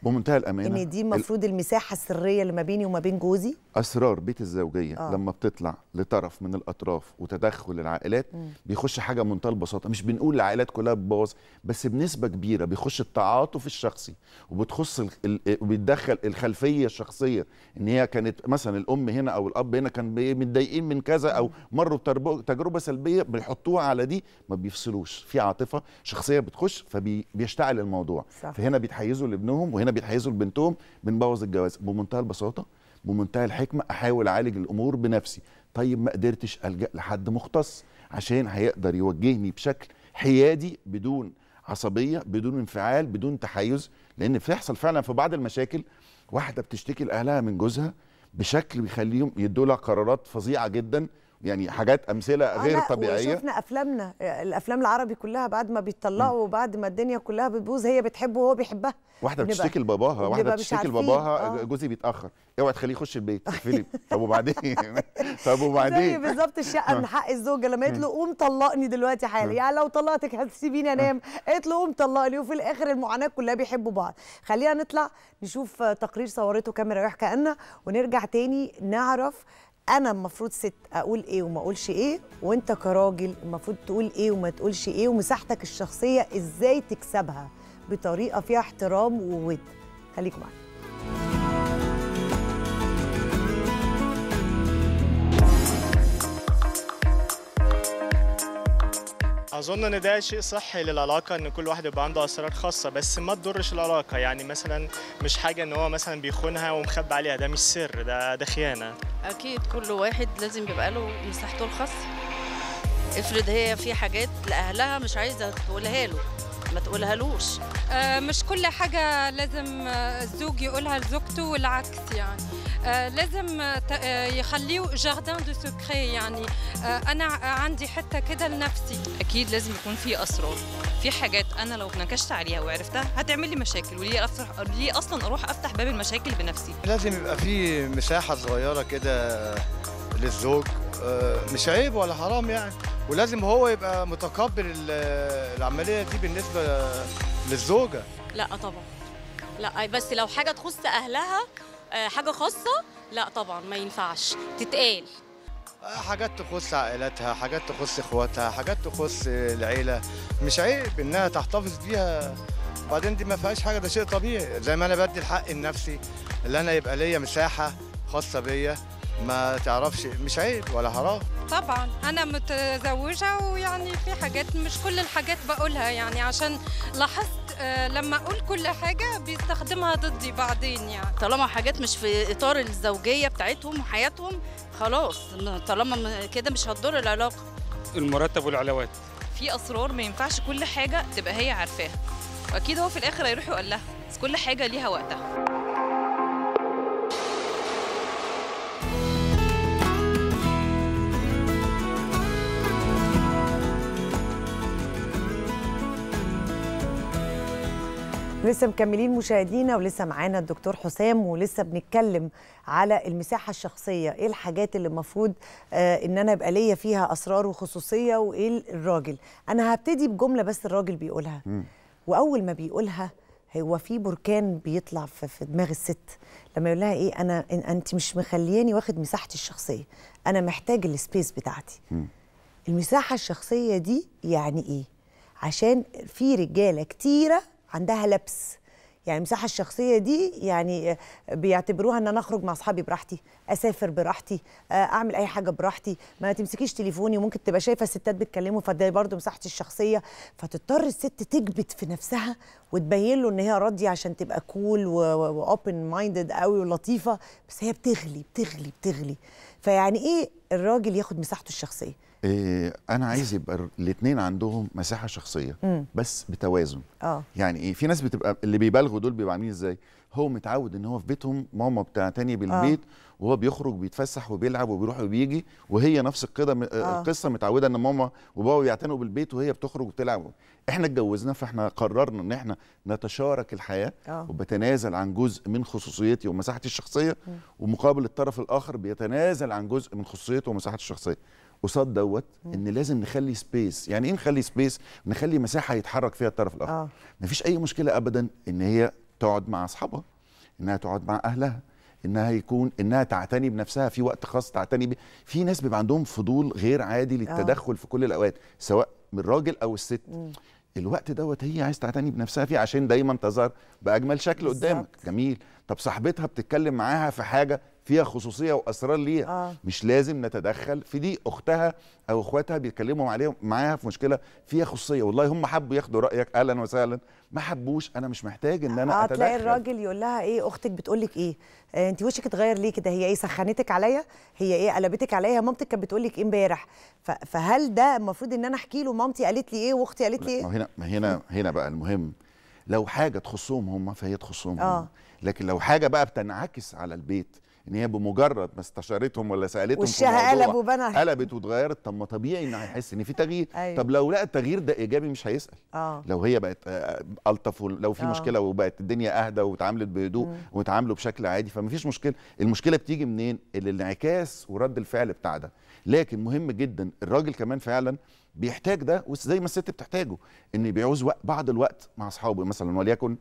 بمنتهى الأمانة إن دي المفروض المساحة السرية اللي ما بيني وما بين جوزي. أسرار بيت الزوجية آه. لما بتطلع لطرف من الأطراف وتدخل العائلات بيخش حاجة بمنتهى البساطة. مش بنقول العائلات كلها بتبوظ بس بنسبة كبيرة بيخش التعاطف الشخصي وبتخص ال... ال... وبيتدخل الخلفية الشخصية. إن هي كانت مثلا الأم هنا أو الأب هنا كان متضايقين من كذا أو مروا بترب- تجربة سلبية بيحطوها على دي ما بيفصلوش. في عاطفة شخصية بتخش فبيشتعل الموضوع. صح. فهنا بيتحيزوا لابنهم وهنا بيتحيزوا لبنتهم بنبوظ الجواز. بمنتهى البساطة بمنتهى الحكمة أحاول أعالج الأمور بنفسي. طيب ما قدرتش ألجأ لحد مختص عشان هيقدر يوجهني بشكل حيادي بدون عصبية بدون انفعال بدون تحيز. لأن بتحصل فعلا في بعض المشاكل واحدة بتشتكي لأهلها من جوزها بشكل بيخليهم يدوا لها قرارات فظيعة جدا. يعني حاجات أمثلة آه غير لا، طبيعية. وشفنا أفلامنا الأفلام العربي كلها بعد ما بيتطلقوا وبعد ما الدنيا كلها بتبوظ هي بتحبه وهو بيحبها. واحدة بتشتكي لباباها واحدة بتشتكي. لباباها آه. جوزي بيتأخر. اوعى تخليه يخش البيت فيلم طب وبعدين؟ طب وبعدين؟ بالظبط الشقة من حق الزوجة لما قالت له قوم طلقني دلوقتي حالا. يعني لو طلقتك هتسيبيني أنام. قالت له قوم طلقني. وفي الآخر المعاناة كلها بيحبوا بعض. خلينا نطلع نشوف آه، تقرير صورته كاميرا يحكى عنا ونرجع تاني نعرف أنا المفروض ست أقول إيه وما أقولش إيه وأنت كراجل المفروض تقول إيه وما تقولش إيه ومساحتك الشخصية إزاي تكسبها بطريقة فيها احترام وود. خليكم معايا. أظن إن ده شيء صحي للعلاقة إن كل واحد يبقى عنده أسرار خاصة بس ما تضرش العلاقة. يعني مثلا مش حاجة إن هو مثلا بيخونها ومخبي عليها ده مش سر ده ده خيانة. أكيد كل واحد لازم يبقى له مساحته الخاصة. افرض هي في حاجات لأهلها مش عايزة تقولها له ما تقولهالوش. آه، مش كل حاجة لازم آه، الزوج يقولها لزوجته والعكس يعني. لازم آه، آه، يخليه jardin de secret يعني آه، أنا ع- عندي حتة كده لنفسي. أكيد لازم يكون في أسرار في حاجات أنا لو نكشت عليها وعرفتها هتعمل لي مشاكل وليه أفتح ليه أصلا أروح أفتح باب المشاكل بنفسي؟ لازم يبقى في مساحة صغيرة كده للزوج آه، مش عيب ولا حرام يعني. ولازم هو يبقى متقبل ال- العملية دي بالنسبة للزوجة. لا طبعا. لا بس لو حاجة تخص أهلها آه، حاجة خاصة؟ لا طبعا ما ينفعش. تتقال. آه، حاجات تخص عائلاتها حاجات تخص إخواتها حاجات تخص العيلة. مش عيب إنها تحتفظ بيها. وبعدين دي ما فيهاش حاجة ده شيء طبيعي. زي ما أنا بدي الحق لنفسي اللي أنا يبقى ليا مساحة خاصة بيا. ما تعرفش مش عيب ولا حرام. طبعا. أنا متزوجة ويعني في حاجات مش كل الحاجات بقولها. يعني عشان لاحظت آه، لما أقول كل حاجة بيستخدمها ضدي بعدين يعني. طالما حاجات مش في إطار الزوجية بتاعتهم وحياتهم خلاص. طالما كده مش هتضر العلاقة. المرتب والعلاوات. في أسرار ما ينفعش كل حاجة تبقى هي عارفاها. وأكيد هو في الآخر هيروح يقول لها بس كل حاجة ليها وقتها. لسه مكملين مشاهدينا ولسه معانا الدكتور حسام ولسه بنتكلم على المساحة الشخصية. إيه الحاجات اللي المفروض آه إن أنا يبقى ليا فيها أسرار وخصوصية وإيه الراجل؟ أنا هبتدي بجملة بس الراجل بيقولها. وأول ما بيقولها هو في بركان بيطلع في, في دماغ الست. لما يقول لها إيه أنا إن- أنت مش مخلياني واخد مساحتي الشخصية. أنا محتاج السبيس بتاعتي. المساحة الشخصية دي يعني إيه؟ عشان في رجالة كتيرة عندها لبس. يعني المساحه الشخصية دي يعني بيعتبروها إن أنا أخرج مع أصحابي براحتي أسافر براحتي آه، أعمل أي حاجة براحتي. ما تمسكيش تليفوني وممكن تبقى شايفة الستات بيتكلموا فده برضه مساحتي الشخصية. فتضطر الست تكبت في نفسها وتبين له إن هي راضية عشان تبقى cool و open minded قوي ولطيفة. بس هي بتغلي بتغلي بتغلي. فيعني إيه الراجل ياخد مساحته الشخصية؟ أنا عايز يبقى الاثنين عندهم مساحة شخصية مم. بس بتوازن. آه. يعني إيه؟ في ناس بتبقى اللي بيبالغوا دول بيبقوا عاملين إزاي؟ هو متعود إن هو في بيتهم ماما بتعتني بالبيت وهو بيخرج بيتفسح وبيلعب وبيروح وبيجي وهي نفس القصة آه. القصة متعودة إن ماما وبابا بيعتنوا بالبيت وهي بتخرج وتلعب إحنا اتجوزنا فإحنا قررنا إن إحنا نتشارك الحياة آه. وبتنازل عن جزء من خصوصيتي ومساحتي الشخصية ومقابل الطرف الآخر بيتنازل عن جزء من خصوصيته ومساحته الشخصية. قصاد دوت إن لازم نخلي space يعني إيه نخلي space نخلي مساحة يتحرك فيها الطرف الآخر. آه. مفيش أي مشكلة ابدا إن هي تقعد مع أصحابها إنها تقعد مع أهلها إنها يكون إنها تعتني بنفسها في وقت خاص تعتني بيه في ناس بيبقى عندهم فضول غير عادي للتدخل في كل الأوقات سواء من الراجل أو الست. الوقت دوت هي عايز تعتني بنفسها فيه عشان دايما تظهر بأجمل شكل قدامك. جميل. طب صاحبتها بتتكلم معاها في حاجة فيها خصوصية وأسرار ليها. آه. مش لازم نتدخل في دي. أختها أو إخواتها بيتكلموا عليهم معاها في مشكلة فيها خصوصية. والله هم حبوا ياخدوا رأيك أهلا وسهلا. ما حبوش. أنا مش محتاج إن أنا آه أتدخل. تلاقي الراجل يقول لها إيه أختك بتقول لك إيه؟ آه أنت وشك اتغير ليه كده؟ هي إيه سخنتك عليا؟ هي إيه قلبتك عليا؟ مامتك كانت بتقول لك إيه امبارح. فهل ده المفروض إن أنا أحكي له؟ مامتي قالت لي إيه وأختي قالت لي لا، ما إيه هنا ما هنا هنا بقى المهم. لو حاجة تخصهم هم فهي تخصهم آه. هم. لكن لو حاجة بقى بتنعكس على البيت إن هي بمجرد ما استشارتهم ولا سألتهم وشها قلب وبنى. قلبت واتغيرت طب ما طبيعي ان هيحس إن في تغيير. أيوة. طب لو لقى التغيير ده إيجابي مش هيسأل. آه. لو هي بقت آه، ألطف ولو في آه. مشكلة وبقت الدنيا أهدى واتعاملت بهدوء. واتعاملوا بشكل عادي فمفيش مشكلة. المشكلة بتيجي منين؟ الانعكاس ورد الفعل بتاع ده. لكن مهم جدا الراجل كمان فعلا بيحتاج ده وزي ما الست بتحتاجه إن بيعوز وقت بعض الوقت مع أصحابه مثلا وليكن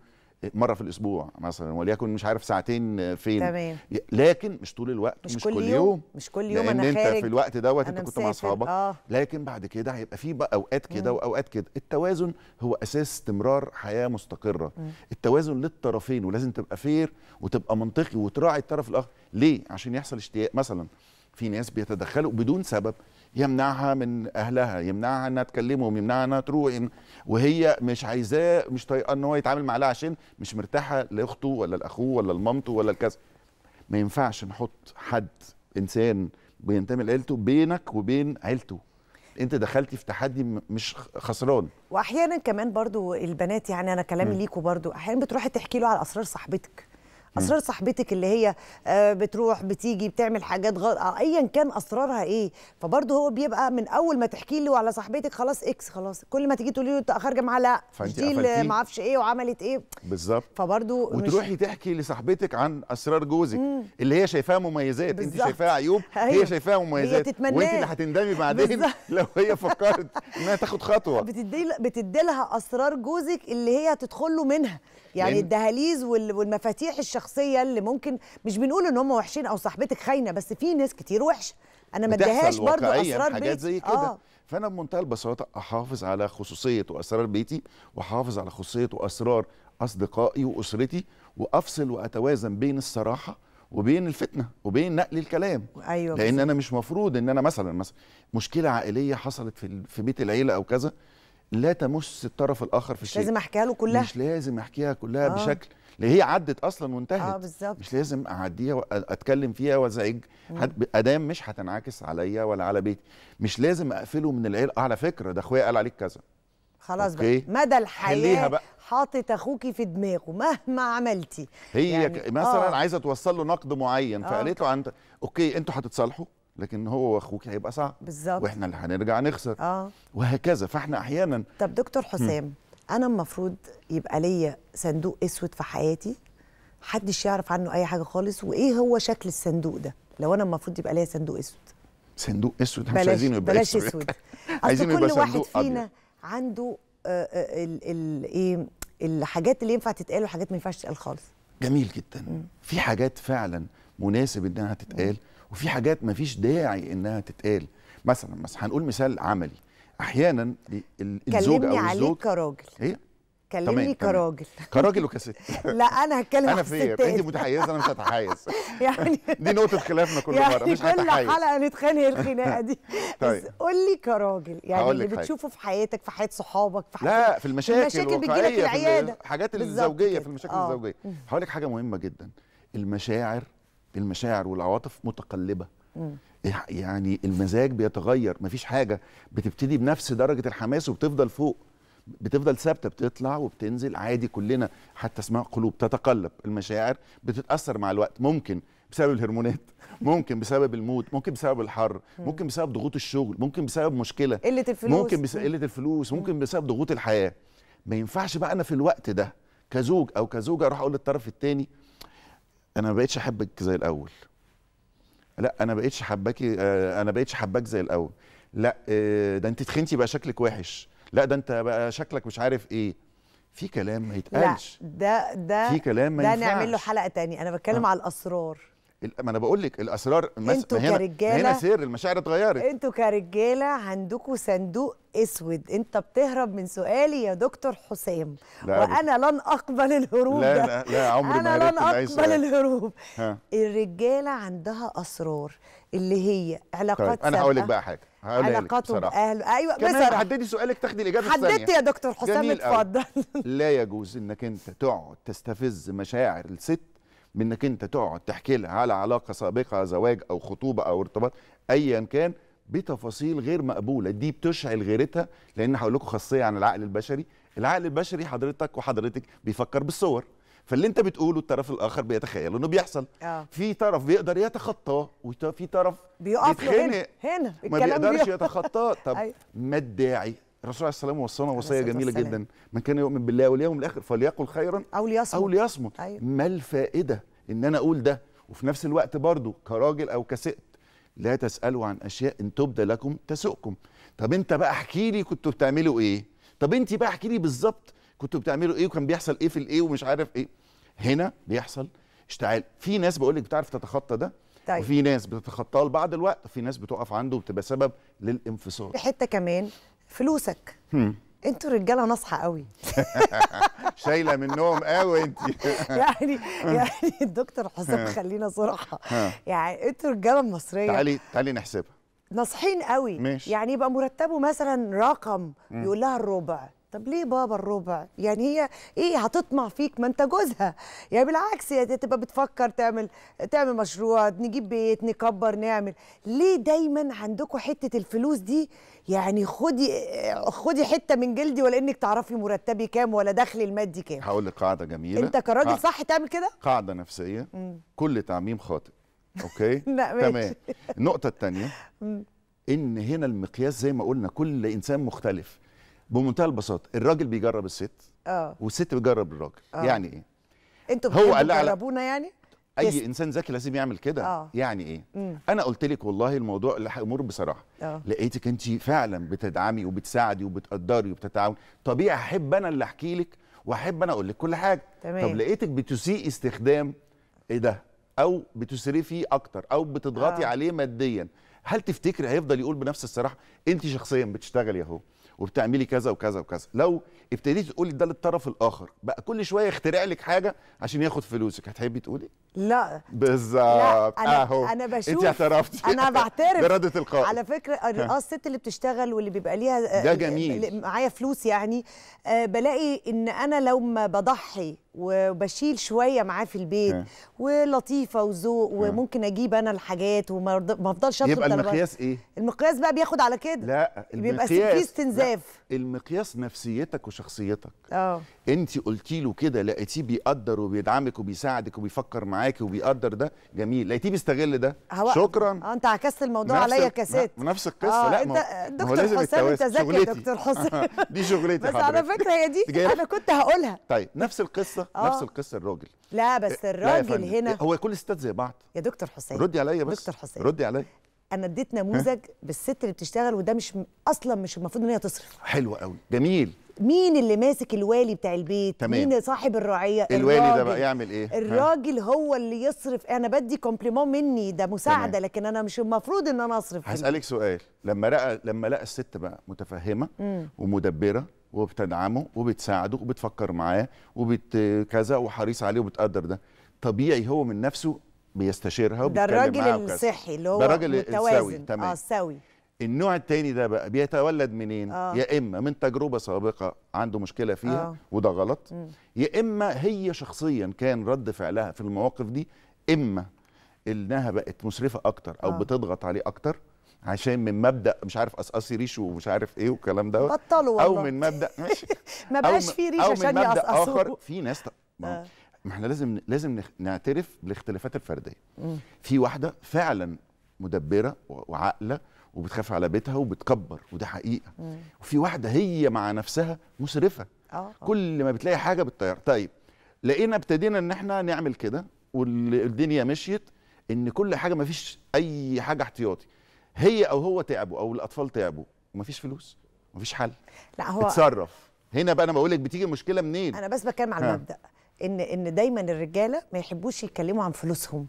مرة في الأسبوع مثلا وليكن مش عارف ساعتين فين. تمام. لكن مش طول الوقت مش مش كل كل يوم. يوم. مش كل يوم لأن أنا أنت خارج، في الوقت دوت أنت كنت مع أصحابك. آه. لكن بعد كده هيبقى في بقى أوقات كده. وأوقات كده. التوازن هو أساس استمرار حياة مستقرة. مم. التوازن للطرفين ولازم تبقى فير وتبقى منطقي وتراعي الطرف الآخر. ليه؟ عشان يحصل اشتياق. مثلا في ناس بيتدخلوا بدون سبب. يمنعها من أهلها يمنعها إنها تكلمهم يمنعها إنها تروح وهي مش عايزاه مش طايقاه إن هو يتعامل معاها عشان مش مرتاحة لأخته ولا لأخوه ولا لمامته ولا لكذا. ما ينفعش نحط حد إنسان بينتمي لعيلته بينك وبين عيلته. أنت دخلتي في تحدي مش خسران. واحيانا كمان برضو البنات يعني أنا كلامي. ليكوا برضو أحيانا بتروحي تحكي له على أسرار صاحبتك. أسرار صاحبتك اللي هي آه، بتروح بتيجي بتعمل حاجات غلط آه، ايا كان أسرارها إيه فبرضه هو بيبقى من أول ما تحكي له على صاحبتك خلاص إكس خلاص كل ما تيجي تقولي له أنت خارجة معاها لا مش دي اللي. ما أعرفش إيه وعملت إيه بالظبط فبرضه مش وتروحي تحكي لصاحبتك عن أسرار جوزك اللي هي شايفاها مميزات انت بالظبط. شايفاها عيوب أيوة. هي شايفاها مميزات. وانت اللي هتندمي بعدين. لو هي فكرت إنها تاخد خطوة بتدي بتدي لها أسرار جوزك اللي هي هتدخل له منها يعني الدهاليز وال- والمفاتيح الشخصية اللي ممكن مش بنقول إن هم وحشين أو صاحبتك خاينة بس في ناس كتير وحشة أنا ما اديهاش واقعياً أسرار حاجات بيتي زي كده آه. فأنا بمنتهى البساطة أحافظ على خصوصية وأسرار بيتي وأحافظ على خصوصية وأسرار أصدقائي وأسرتي وأفصل وأتوازن بين الصراحة وبين الفتنة وبين نقل الكلام أيوه لأن بالظبط. أنا مش مفروض إن أنا مثلا مثلا مشكلة عائلية حصلت في في بيت العيلة أو كذا لا تمس الطرف الآخر في مش الشيء لازم أحكيها له كلها مش لازم أحكيها كلها آه. بشكل اللي هي عدت أصلا وانتهت آه بالظبط مش لازم أعديها واتكلم فيها وأزعج أدام مش هتنعكس عليا ولا على بيتي مش لازم أقفله من العيلة آه، على فكرة ده أخويا قال عليك كذا خلاص okay. بقى مدى الحياة. حاطط أخوكي في دماغه مهما عملتي هي يعني مثلا آه. آه. عايزة توصل له نقد معين آه. فقالت له أنت okay أنتوا هتتصالحوا لكن هو واخوك هيبقى صعب. بالظبط. وإحنا اللي هنرجع نخسر. آه. وهكذا. فاحنا أحيانا طب دكتور حسام أنا المفروض يبقى ليا صندوق أسود في حياتي؟ محدش يعرف عنه أي حاجة خالص؟ وإيه هو شكل الصندوق ده؟ لو أنا المفروض يبقى ليا صندوق أسود. صندوق أسود؟ إحنا مش عايزينه يبقى بلاش أسود. عايزينه اصل كل واحد فينا أبيض. عنده آه، آه، إيه الحاجات اللي ينفع تتقال وحاجات ما ينفعش تتقال خالص. جميل جدا. في حاجات فعلا مناسب إنها تتقال. وفي حاجات ما فيش داعي إنها تتقال. مثلا مثلا هنقول مثال عملي. أحيانا ال- الزوج كلمني أو عليك الزوج كراجل. إيه؟ كلمني. كراجل. كراجل وكست. لا أنا هتكلم أنا الستات. أنت متحيزة أنا مش هتحيز. يعني دي نقطة خلافنا كل يعني مره مش كل هتحيز. حلقة نتخانق الخناقة دي. طيب. بس قول لي كراجل. يعني اللي. بتشوفه في حياتك في حياة صحابك في حياة لا في المشاكل المشاكل بتجيلك العيادة. الحاجات الزوجية. في المشاكل آه. الزوجية. هقول لك حاجة مهمة جدا. المشاعر المشاعر والعواطف متقلبة. مم. يعني المزاج بيتغير مفيش حاجة. بتبتدي بنفس درجة الحماس وبتفضل فوق. بتفضل ثابتة بتطلع وبتنزل عادي كلنا. حتى اسمها قلوب تتقلب. المشاعر بتتأثر مع الوقت. ممكن بسبب الهرمونات ممكن بسبب الموت ممكن بسبب الحر ممكن بسبب ضغوط الشغل ممكن بسبب مشكلة. قلة الفلوس. ممكن بسبب قلة الفلوس. ممكن بسبب ضغوط الحياة. ما ينفعش بقى أنا في الوقت ده كزوج أو كزوجة أروح أقول للطرف الثاني أنا ما بقتش أحبك زي الأول. لا أنا بقيتش حباكي آه، أنا بقيتش حباك زي الأول. لا آه، ده أنت تخنتي بقى شكلك وحش. لا ده أنت بقى شكلك مش عارف إيه. في كلام ما لا يتقالش. ده ده في كلام ما ده ينفعش. نعمل له حلقة تانية أنا بتكلم آه. على الأسرار. ال- ما أنا بقول لك الأسرار أنتوا ما هنا- ما سر المشاعر اتغيرت. أنتوا كرجالة عندكم صندوق أسود. انت بتهرب من سؤالي يا دكتور حسام. لا وأنا لن أقبل الهروب لا ده. لا لا عمري ما أنا هربت لن أقبل الهروب. ها. الرجالة عندها أسرار اللي هي علاقات طيب أنا هقول لك بقى حاجة. علاقاته باهله أيوه بصراحه حددي سؤالك تاخدي الإجابة في حددت الثانية يا دكتور حسام. اتفضل. لا يجوز إنك أنت تقعد تستفز مشاعر الست بانك انت تقعد تحكي لها على علاقة سابقة زواج أو خطوبة أو ارتباط ايا كان بتفاصيل غير مقبولة. دي بتشعل غيرتها لأن هقول لكم خاصية عن العقل البشري. العقل البشري حضرتك وحضرتك بيفكر بالصور. فاللي انت بتقوله الطرف الآخر بيتخيل إنه بيحصل. آه. في طرف بيقدر يتخطاه وفي طرف بيقف هنا هنا ما الكلام بيقدرش بيقف. يتخطاه. طب أيوة. ما الداعي الرسول عليه السلام وصانا وصية جميلة والسلام. جدا. من كان يؤمن بالله واليوم الآخر فليقل خيرا أو ليصمت. أو ليصمت. أيوة. ما الفائدة إن أنا أقول ده؟ وفي نفس الوقت برضو كراجل أو كست لا تسألوا عن أشياء إن تبدى لكم تسؤكم. طب أنت بقى احكي لي كنتوا بتعملوا إيه؟ طب أنت بقى احكي لي بالظبط كنتوا بتعملوا إيه؟ وكان بيحصل إيه في الإيه؟ ومش عارف إيه. هنا بيحصل. اشتعال. في ناس بقول لك بتعرف تتخطى ده؟ طيب. وفي ناس بتتخطاه لبعض الوقت وفي ناس بتقف عنده وبتبقى سبب للانفصال. في حتة كمان فلوسك. أنتوا رجاله ناصحة قوي. شايلة منهم قوي انت. يعني يعني الدكتور حسام خلينا صراحة. يعني أنتوا الرجالة المصرية. تعالي تعالي نحسبها. ناصحين قوي. ماشي. يعني يبقى مرتبه مثلا رقم يقول لها الربع. طب ليه بابا الربع؟ يعني هي إيه هتطمع فيك؟ ما انت جوزها. يعني بالعكس هي تبقى بتفكر تعمل تعمل مشروع نجيب بيت نكبر نعمل. ليه دايما عندكم حتة الفلوس دي؟ يعني خدي خدي حتة من جلدي ولا انك تعرفي مرتبي كام ولا دخلي المادي كام. هقول لك قاعدة جميلة. انت كراجل صح تعمل كده؟ قاعدة نفسية. كل تعميم خاطئ. أوكي. تمام. النقطة الثانية إن هنا المقياس زي ما قلنا كل إنسان مختلف. بمنتهى البساطة الراجل بيجرب الست آه والست بتجرب الراجل آه. يعني إيه أنتوا هو قال تجربونا يعني أي تست. إنسان ذكي لازم يعمل كده آه. يعني إيه مم. أنا قلت لك والله الموضوع الأمور بصراحة آه لقيتك أنت فعلا بتدعمي وبتساعدي وبتقدري وبتتعاوني طبيعي أحب أنا اللي أحكي لك وأحب أنا أقول لك كل حاجة تمام. طب لقيتك بتسيء استخدام إيه ده أو بتصرفي أكتر أو بتضغطي. آه. عليه ماديا هل تفتكري هيفضل يقول بنفس الصراحة أنت شخصيا بتشتغلي أهو وبتعملي كذا وكذا وكذا. لو ابتديتي تقولي ده للطرف الآخر بقى كل شوية يخترع لك حاجة عشان ياخد فلوسك. هتحبي تقولي؟ لا. بالظبط. أهو. أنا بشوف- انت اعترفتي. أنا بعترف. برد تلقائي على فكرة آه الست اللي بتشتغل واللي بيبقى ليها ده جميل. معايا فلوس يعني آه بلاقي إن أنا لو ما بضحي وبشيل شوية معاه في البيت ها. ولطيفة وذوق وممكن أجيب أنا الحاجات وما أفضلش أطلب يبقى. المقياس إيه؟ المقياس بقى بياخد على كده. لا بيبقى في استنزاف. المقياس نفسيتك وشخصيتك. آه. انت قلتي له كده لقيتيه بيقدر وبيدعمك وبيساعدك وبيفكر معاكي وبيقدر ده جميل. لقيتيه بيستغل ده. هو- شكرا. آه انت عكست الموضوع عليا ن- نفس القصة. آه لا انت ما هو دكتور حسام انت. ذكي يا. دكتور حسام. دي شغلتي بس على. فكرة هي دي أنا كنت هقولها. طيب نفس القصة آه. نفس القصة الراجل. لا بس الراجل. هنا هو كل الستات زي بعض. يا دكتور حسام. ردي عليا بس. دكتور حسام. ردي عليا. أنا اديت نموذج بالست اللي بتشتغل وده مش أصلا مش المفروض إن هي تصرف. حلو قوي. جميل. مين اللي ماسك الوالي بتاع البيت؟ تمام. مين صاحب الرعية؟ الوالي ده. بقى يعمل إيه؟ ها؟ الراجل هو اللي يصرف. أنا بدي complément مني ده مساعدة تمام. لكن أنا مش المفروض إن أنا أصرف. في هسألك سؤال. لما لقى لما لقى الست بقى متفهمة ومدبرة وبتدعمه وبتساعده وبتفكر معاه وبت كذا وحريص عليه وبتقدر ده طبيعي هو من نفسه بيستشيرها ده وبيتكلم الراجل معاها وكذا. الصحي اللي هو ده الراجل السوي تمام آه السوي النوع التاني ده بقى بيتولد منين آه. يا إما من تجربة سابقة عنده مشكلة فيها آه. وده غلط يا إما هي شخصيا كان رد فعلها في المواقف دي إما إنها بقت مسرفة أكتر أو آه. بتضغط عليه أكتر عشان من مبدأ مش عارف قصقصي ريشه ومش عارف إيه والكلام ده بطلوا أو والله من مبدأ ماشي ما بقاش في ريش أو عشان من مبدأ يقصقصوه آخر في ناس آه. ما إحنا لازم لازم نعترف بالاختلافات الفردية. في واحدة فعلا مدبرة وعاقلة وبتخاف على بيتها وبتكبر وده حقيقة. وفي واحدة هي مع نفسها مسرفة. آه. كل ما بتلاقي حاجة بتطير. طيب لقينا ابتدينا إن إحنا نعمل كده والدنيا مشيت إن كل حاجة ما فيش أي حاجة احتياطي. هي أو هو تعبوا أو الأطفال تعبوا ومفيش فلوس مفيش حل. لا هو اتصرف. هنا بقى أنا بقول لك بتيجي المشكلة منين؟ أنا بس بتكلم على. المبدأ. ان إن دايما الرجالة ما يحبوش يتكلموا عن فلوسهم.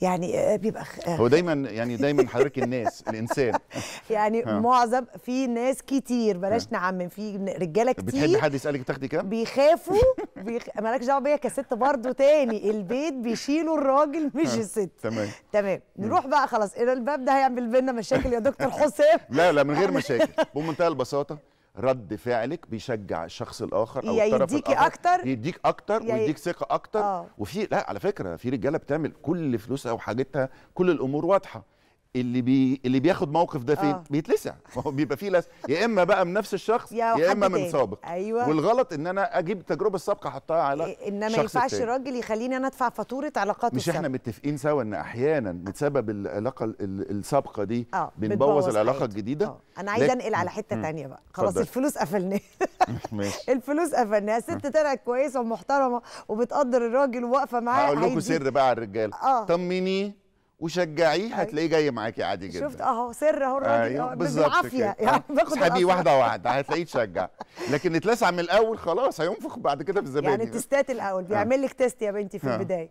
يعني آه، بيبقى خ- آه، هو دايما يعني دايما حضرتك الناس الإنسان. يعني. معظم في ناس كتير بلاش نعمم في رجالة كتير حد يسألك تاخدي كام؟ بيخافوا بيخ... مالكش دعوة بيا كست برضه تاني. البيت بيشيلوا الراجل مش. الست. تمام. تمام. نروح بقى خلاص الباب ده هيعمل بينا مشاكل يا دكتور حسام. لا لا من غير مشاكل. بمنتهى البساطة رد فعلك بيشجع الشخص الآخر أو الطرف يديكي الآخر أكتر، يديك أكتر يا ويديك ثقة أكتر. آه. وفي لا على فكرة في رجالة بتعمل كل فلوسها وحاجتها كل الأمور واضحة. اللي بي اللي بياخد موقف ده فين آه. بيتلسع ما هو بيبقى فيه لس يا إما بقى من نفس الشخص يا إما من. سابق أيوة. والغلط إن أنا أجيب التجربه السابقه أحطها على إيه، انما ما ينفعش. راجل يخليني أنا أدفع فاتورة علاقاته مش إحنا السابقة. متفقين سوا إن أحيانا بسبب العلاقة ال- ال- السابقة دي آه بنبوظ العلاقة حياته. الجديدة آه. أنا عايزة لكن- أنقل على حتة. تانية بقى خلاص اتفضل. الفلوس قفلناه ماشي الفلوس قفلناها الست طلعت كويسة ومحترمة وبتقدر الراجل وواقفة معاه هقول لكم سر بقى على الرجالة آه. طمنيه وشجعيه هتلاقيه جاي معاكي عادي جدا. شفت أهو سر أهو الراجل. أيوه آه، بالظبط بالعافية. يعني باخد الأسرار. واحدة واحدة هتلاقيه يتشجع لكن اتلسع من الأول خلاص هينفخ بعد كده في الزبادي يعني تستات الأول بيعمل لك تيست يا بنتي في. البداية.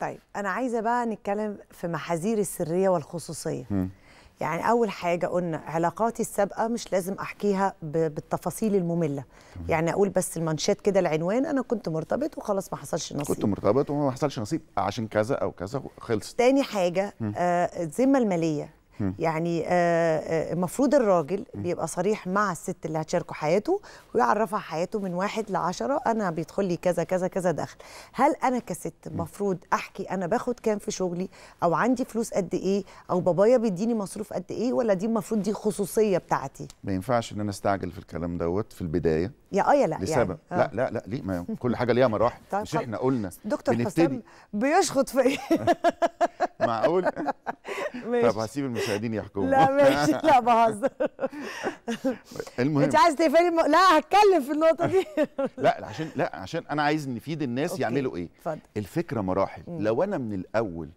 طيب أنا عايزة بقى نتكلم في محاذير السرية والخصوصية. يعني أول حاجة قلنا علاقاتي السابقة مش لازم أحكيها ب- بالتفاصيل المملة يعني أقول بس المانشات كده العنوان أنا كنت مرتبط وخلاص ما حصلش نصيب كنت مرتبط وما حصلش نصيب عشان كذا أو كذا خلصت تاني حاجة مم. آه، الذمة المالية مم. يعني آه، آه، المفروض الراجل بيبقى صريح مع الست اللي هتشاركه حياته ويعرفها حياته من واحد لعشرة أنا بيدخل لي كذا كذا كذا دخل. هل أنا كست المفروض أحكي أنا باخد كام في شغلي أو عندي فلوس قد إيه أو بابايا بيديني مصروف قد إيه ولا دي المفروض دي خصوصية بتاعتي؟ ما ينفعش إن أنا أستعجل في الكلام دوت في البداية. يا آه يا لا لسبب. يعني. لا لا لا ليه؟ ما كل حاجة ليها مراحل. طيب مش. إحنا قلنا دكتور بنبتدي. حسام بيشخط فيا. معقول. طب هسيب المشاهدين يحكموا لا ماشي لا بهزر. المهم. انت عايز تقفلي الم... لا هتكلم في النقطة دي. لا عشان لا عشان أنا عايز نفيد الناس أوكي. يعملوا إيه؟ اتفضل. الفكرة مراحل. مم. لو أنا من الأول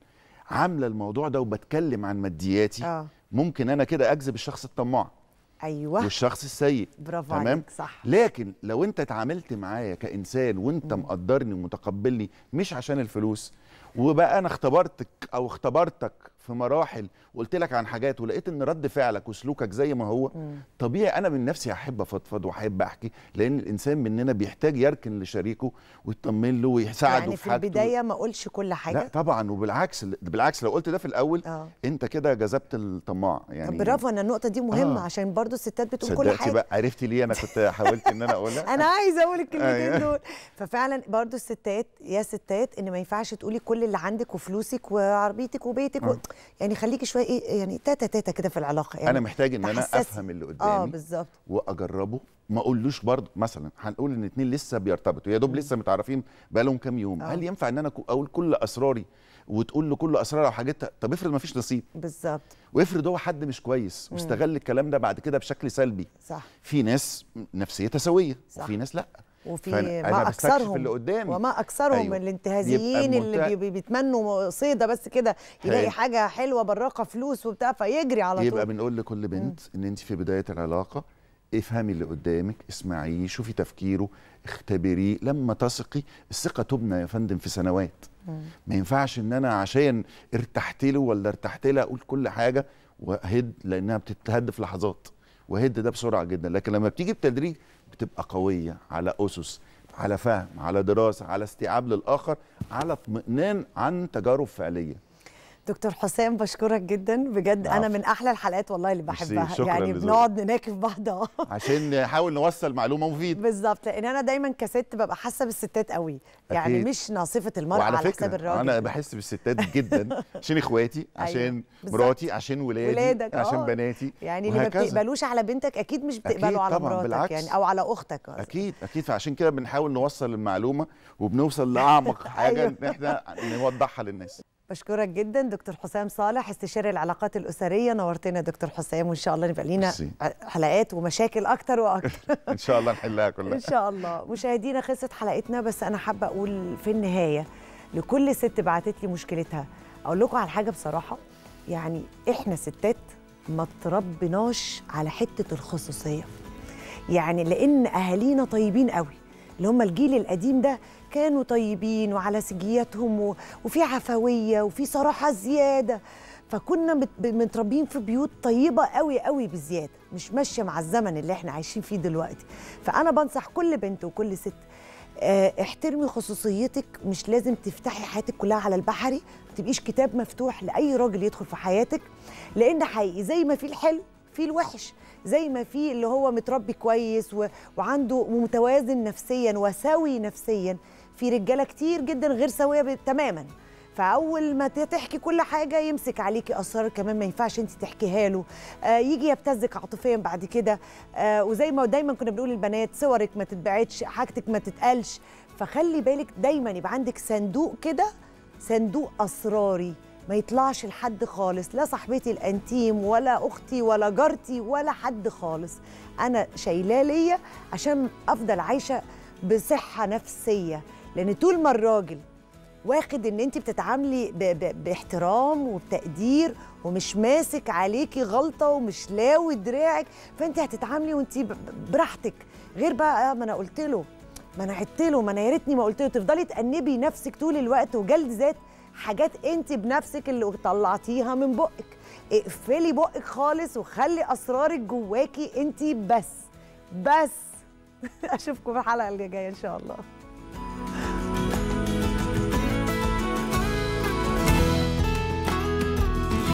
عاملة الموضوع ده وبتكلم عن مادياتي آه. ممكن أنا كده أجذب الشخص الطماع. أيوه. والشخص السيء. برافو تمام؟ عليك صح. لكن لو أنت اتعاملت معايا كإنسان وأنت مقدرني ومتقبلني مش عشان الفلوس وبقى أنا اختبرتك أو اختبرتك في مراحل وقلت لك عن حاجات ولقيت إن رد فعلك وسلوكك زي ما هو مم. طبيعي أنا من نفسي هحب أفضفض وأحب أحكي لأن الإنسان مننا بيحتاج يركن لشريكه ويطمن له ويساعده يعني في في حاجته. البداية ما أقولش كل حاجة؟ لا طبعا وبالعكس بالعكس لو قلت ده في الأول آه. أنت كده جذبت الطماع يعني برافو ان النقطة دي مهمة آه. عشان برضو الستات بتقول كل حاجة. بقى عرفتي ليه أنا كنت حاولت إن أنا أقولها؟ أنا عايزة أقول الكلمتين أيوة. دول. ففعلا برضو الستات يا ستات إن ما ينفعش تقولي كل اللي عندك وفلوسك وعربيتك وبيتك و... آه. يعني خليكي شوية إيه يعني تاتا تاتا كده في العلاقة يعني أنا محتاج إن أنا. أفهم اللي قدامي آه بالظبط وأجربه ما أقولوش برضه مثلا هنقول إن اتنين لسه بيرتبطوا يا دوب لسه متعرفين بقالهم كام يوم آه. هل ينفع إن أنا أقول كل أسراري وتقول له كل اسرار أو حاجات طب افرض ما فيش نصيب بالظبط وافرض هو حد مش كويس. واستغل الكلام ده بعد كده بشكل سلبي صح في ناس نفسيتها سوية صح. وفي ناس لأ وفي ما اكثرهم اللي قدامي. وما أكثرهم أيوة. الانتهازيين يبقى اللي بيتمنوا صيده بس كده يلاقي حلو. حاجة حلوة براقة فلوس وبتاع فيجري على يبقى طول بنقول لكل بنت إن أنت في بداية العلاقة افهمي اللي قدامك اسمعيه شوفي تفكيره اختبريه لما تثقي الثقة تبنى يا فندم في سنوات مم. ما ينفعش إن أنا عشان ارتحت له ولا ارتحت لها أقول كل حاجة وهد لأنها بتتهد في لحظات وهد ده بسرعة جدا لكن لما بتيجي بتدريج بتبقى قوية على أسس على فهم على دراسة على استيعاب للآخر على اطمئنان عن تجارب فعلية. دكتور حسام بشكرك جدا بجد أنا. من أحلى الحلقات والله اللي بحبها شكراً يعني. بنقعد نناكف بعض عشان نحاول نوصل معلومة مفيدة بالظبط لأن أنا دايما كست ببقى حاسة بالستات قوي يعني أكيد. مش ناصفه المرأة على فكرة حساب الراجل أنا بحس بالستات جدا عشان إخواتي عشان بالظبط. مراتي عشان ولادي ولادك عشان آه. بناتي يعني اللي ما. بتقبلوش على بنتك أكيد مش بتقبله أكيد على طبعاً، مراتك بالعكس. يعني أو على أختك أكيد أكيد فعشان كده بنحاول نوصل المعلومة وبنوصل لأعمق حاجة أيوة. إن إحنا نوضحها للناس بشكرك جدا دكتور حسام صالح استشاري العلاقات الأسرية. نورتنا دكتور حسام وإن شاء الله نبقى لينا. حلقات ومشاكل أكتر وأكتر. إن شاء الله نحلها كلها. إن شاء الله. مشاهدينا خلصت حلقتنا بس أنا حابة أقول في النهاية لكل ست بعتت لي مشكلتها. أقول لكم على حاجة بصراحة يعني إحنا ستات ما تربناش على حتة الخصوصية. يعني لأن أهالينا طيبين قوي اللي هم الجيل القديم ده كانوا طيبين وعلى سجياتهم و- وفي عفوية وفي صراحة زيادة فكنا متربيين في بيوت طيبة قوي قوي بزيادة مش ماشية مع الزمن اللي إحنا عايشين فيه دلوقتي فأنا بنصح كل بنت وكل ست آه، احترمي خصوصيتك مش لازم تفتحي حياتك كلها على البحري ما تبقيش كتاب مفتوح لأي راجل يدخل في حياتك لأن حقيقي زي ما في الحلو في الوحش زي ما في اللي هو متربي كويس. وعنده متوازن نفسيا وسوي نفسيا في رجالة كتير جدا غير سوية. تماما. فأول ما تحكي كل حاجة يمسك عليكي اسرار كمان ما ينفعش أنت تحكيها له. آه يجي يبتزك عاطفيا بعد كده. آه وزي ما دايما كنا بنقول للبنات صورك ما تتبعتش حاجتك ما تتقالش. فخلي بالك دايما يبقى عندك صندوق كده صندوق أسراري. ما يطلعش لحد خالص. لا صاحبتي الانتيم ولا أختي ولا جارتي ولا حد خالص. أنا شايلاه ليا عشان أفضل عايشة بصحة نفسية. لأن طول ما الراجل واخد إن أنت بتتعاملي ب ب باحترام وبتقدير ومش ماسك عليكي غلطة ومش لاوي دراعك فأنت هتتعاملي وأنت ب- براحتك. غير بقى آه، ما أنا قلت له ما أنا عدت له ما أنا يا ريتني ما قلت له. تفضلي تأنبي نفسك طول الوقت وجلد ذات حاجات أنت بنفسك اللي طلعتيها من بقك. اقفلي بقك خالص وخلي أسرارك جواكي أنت بس بس. أشوفكم في الحلقة اللي جاية إن شاء الله.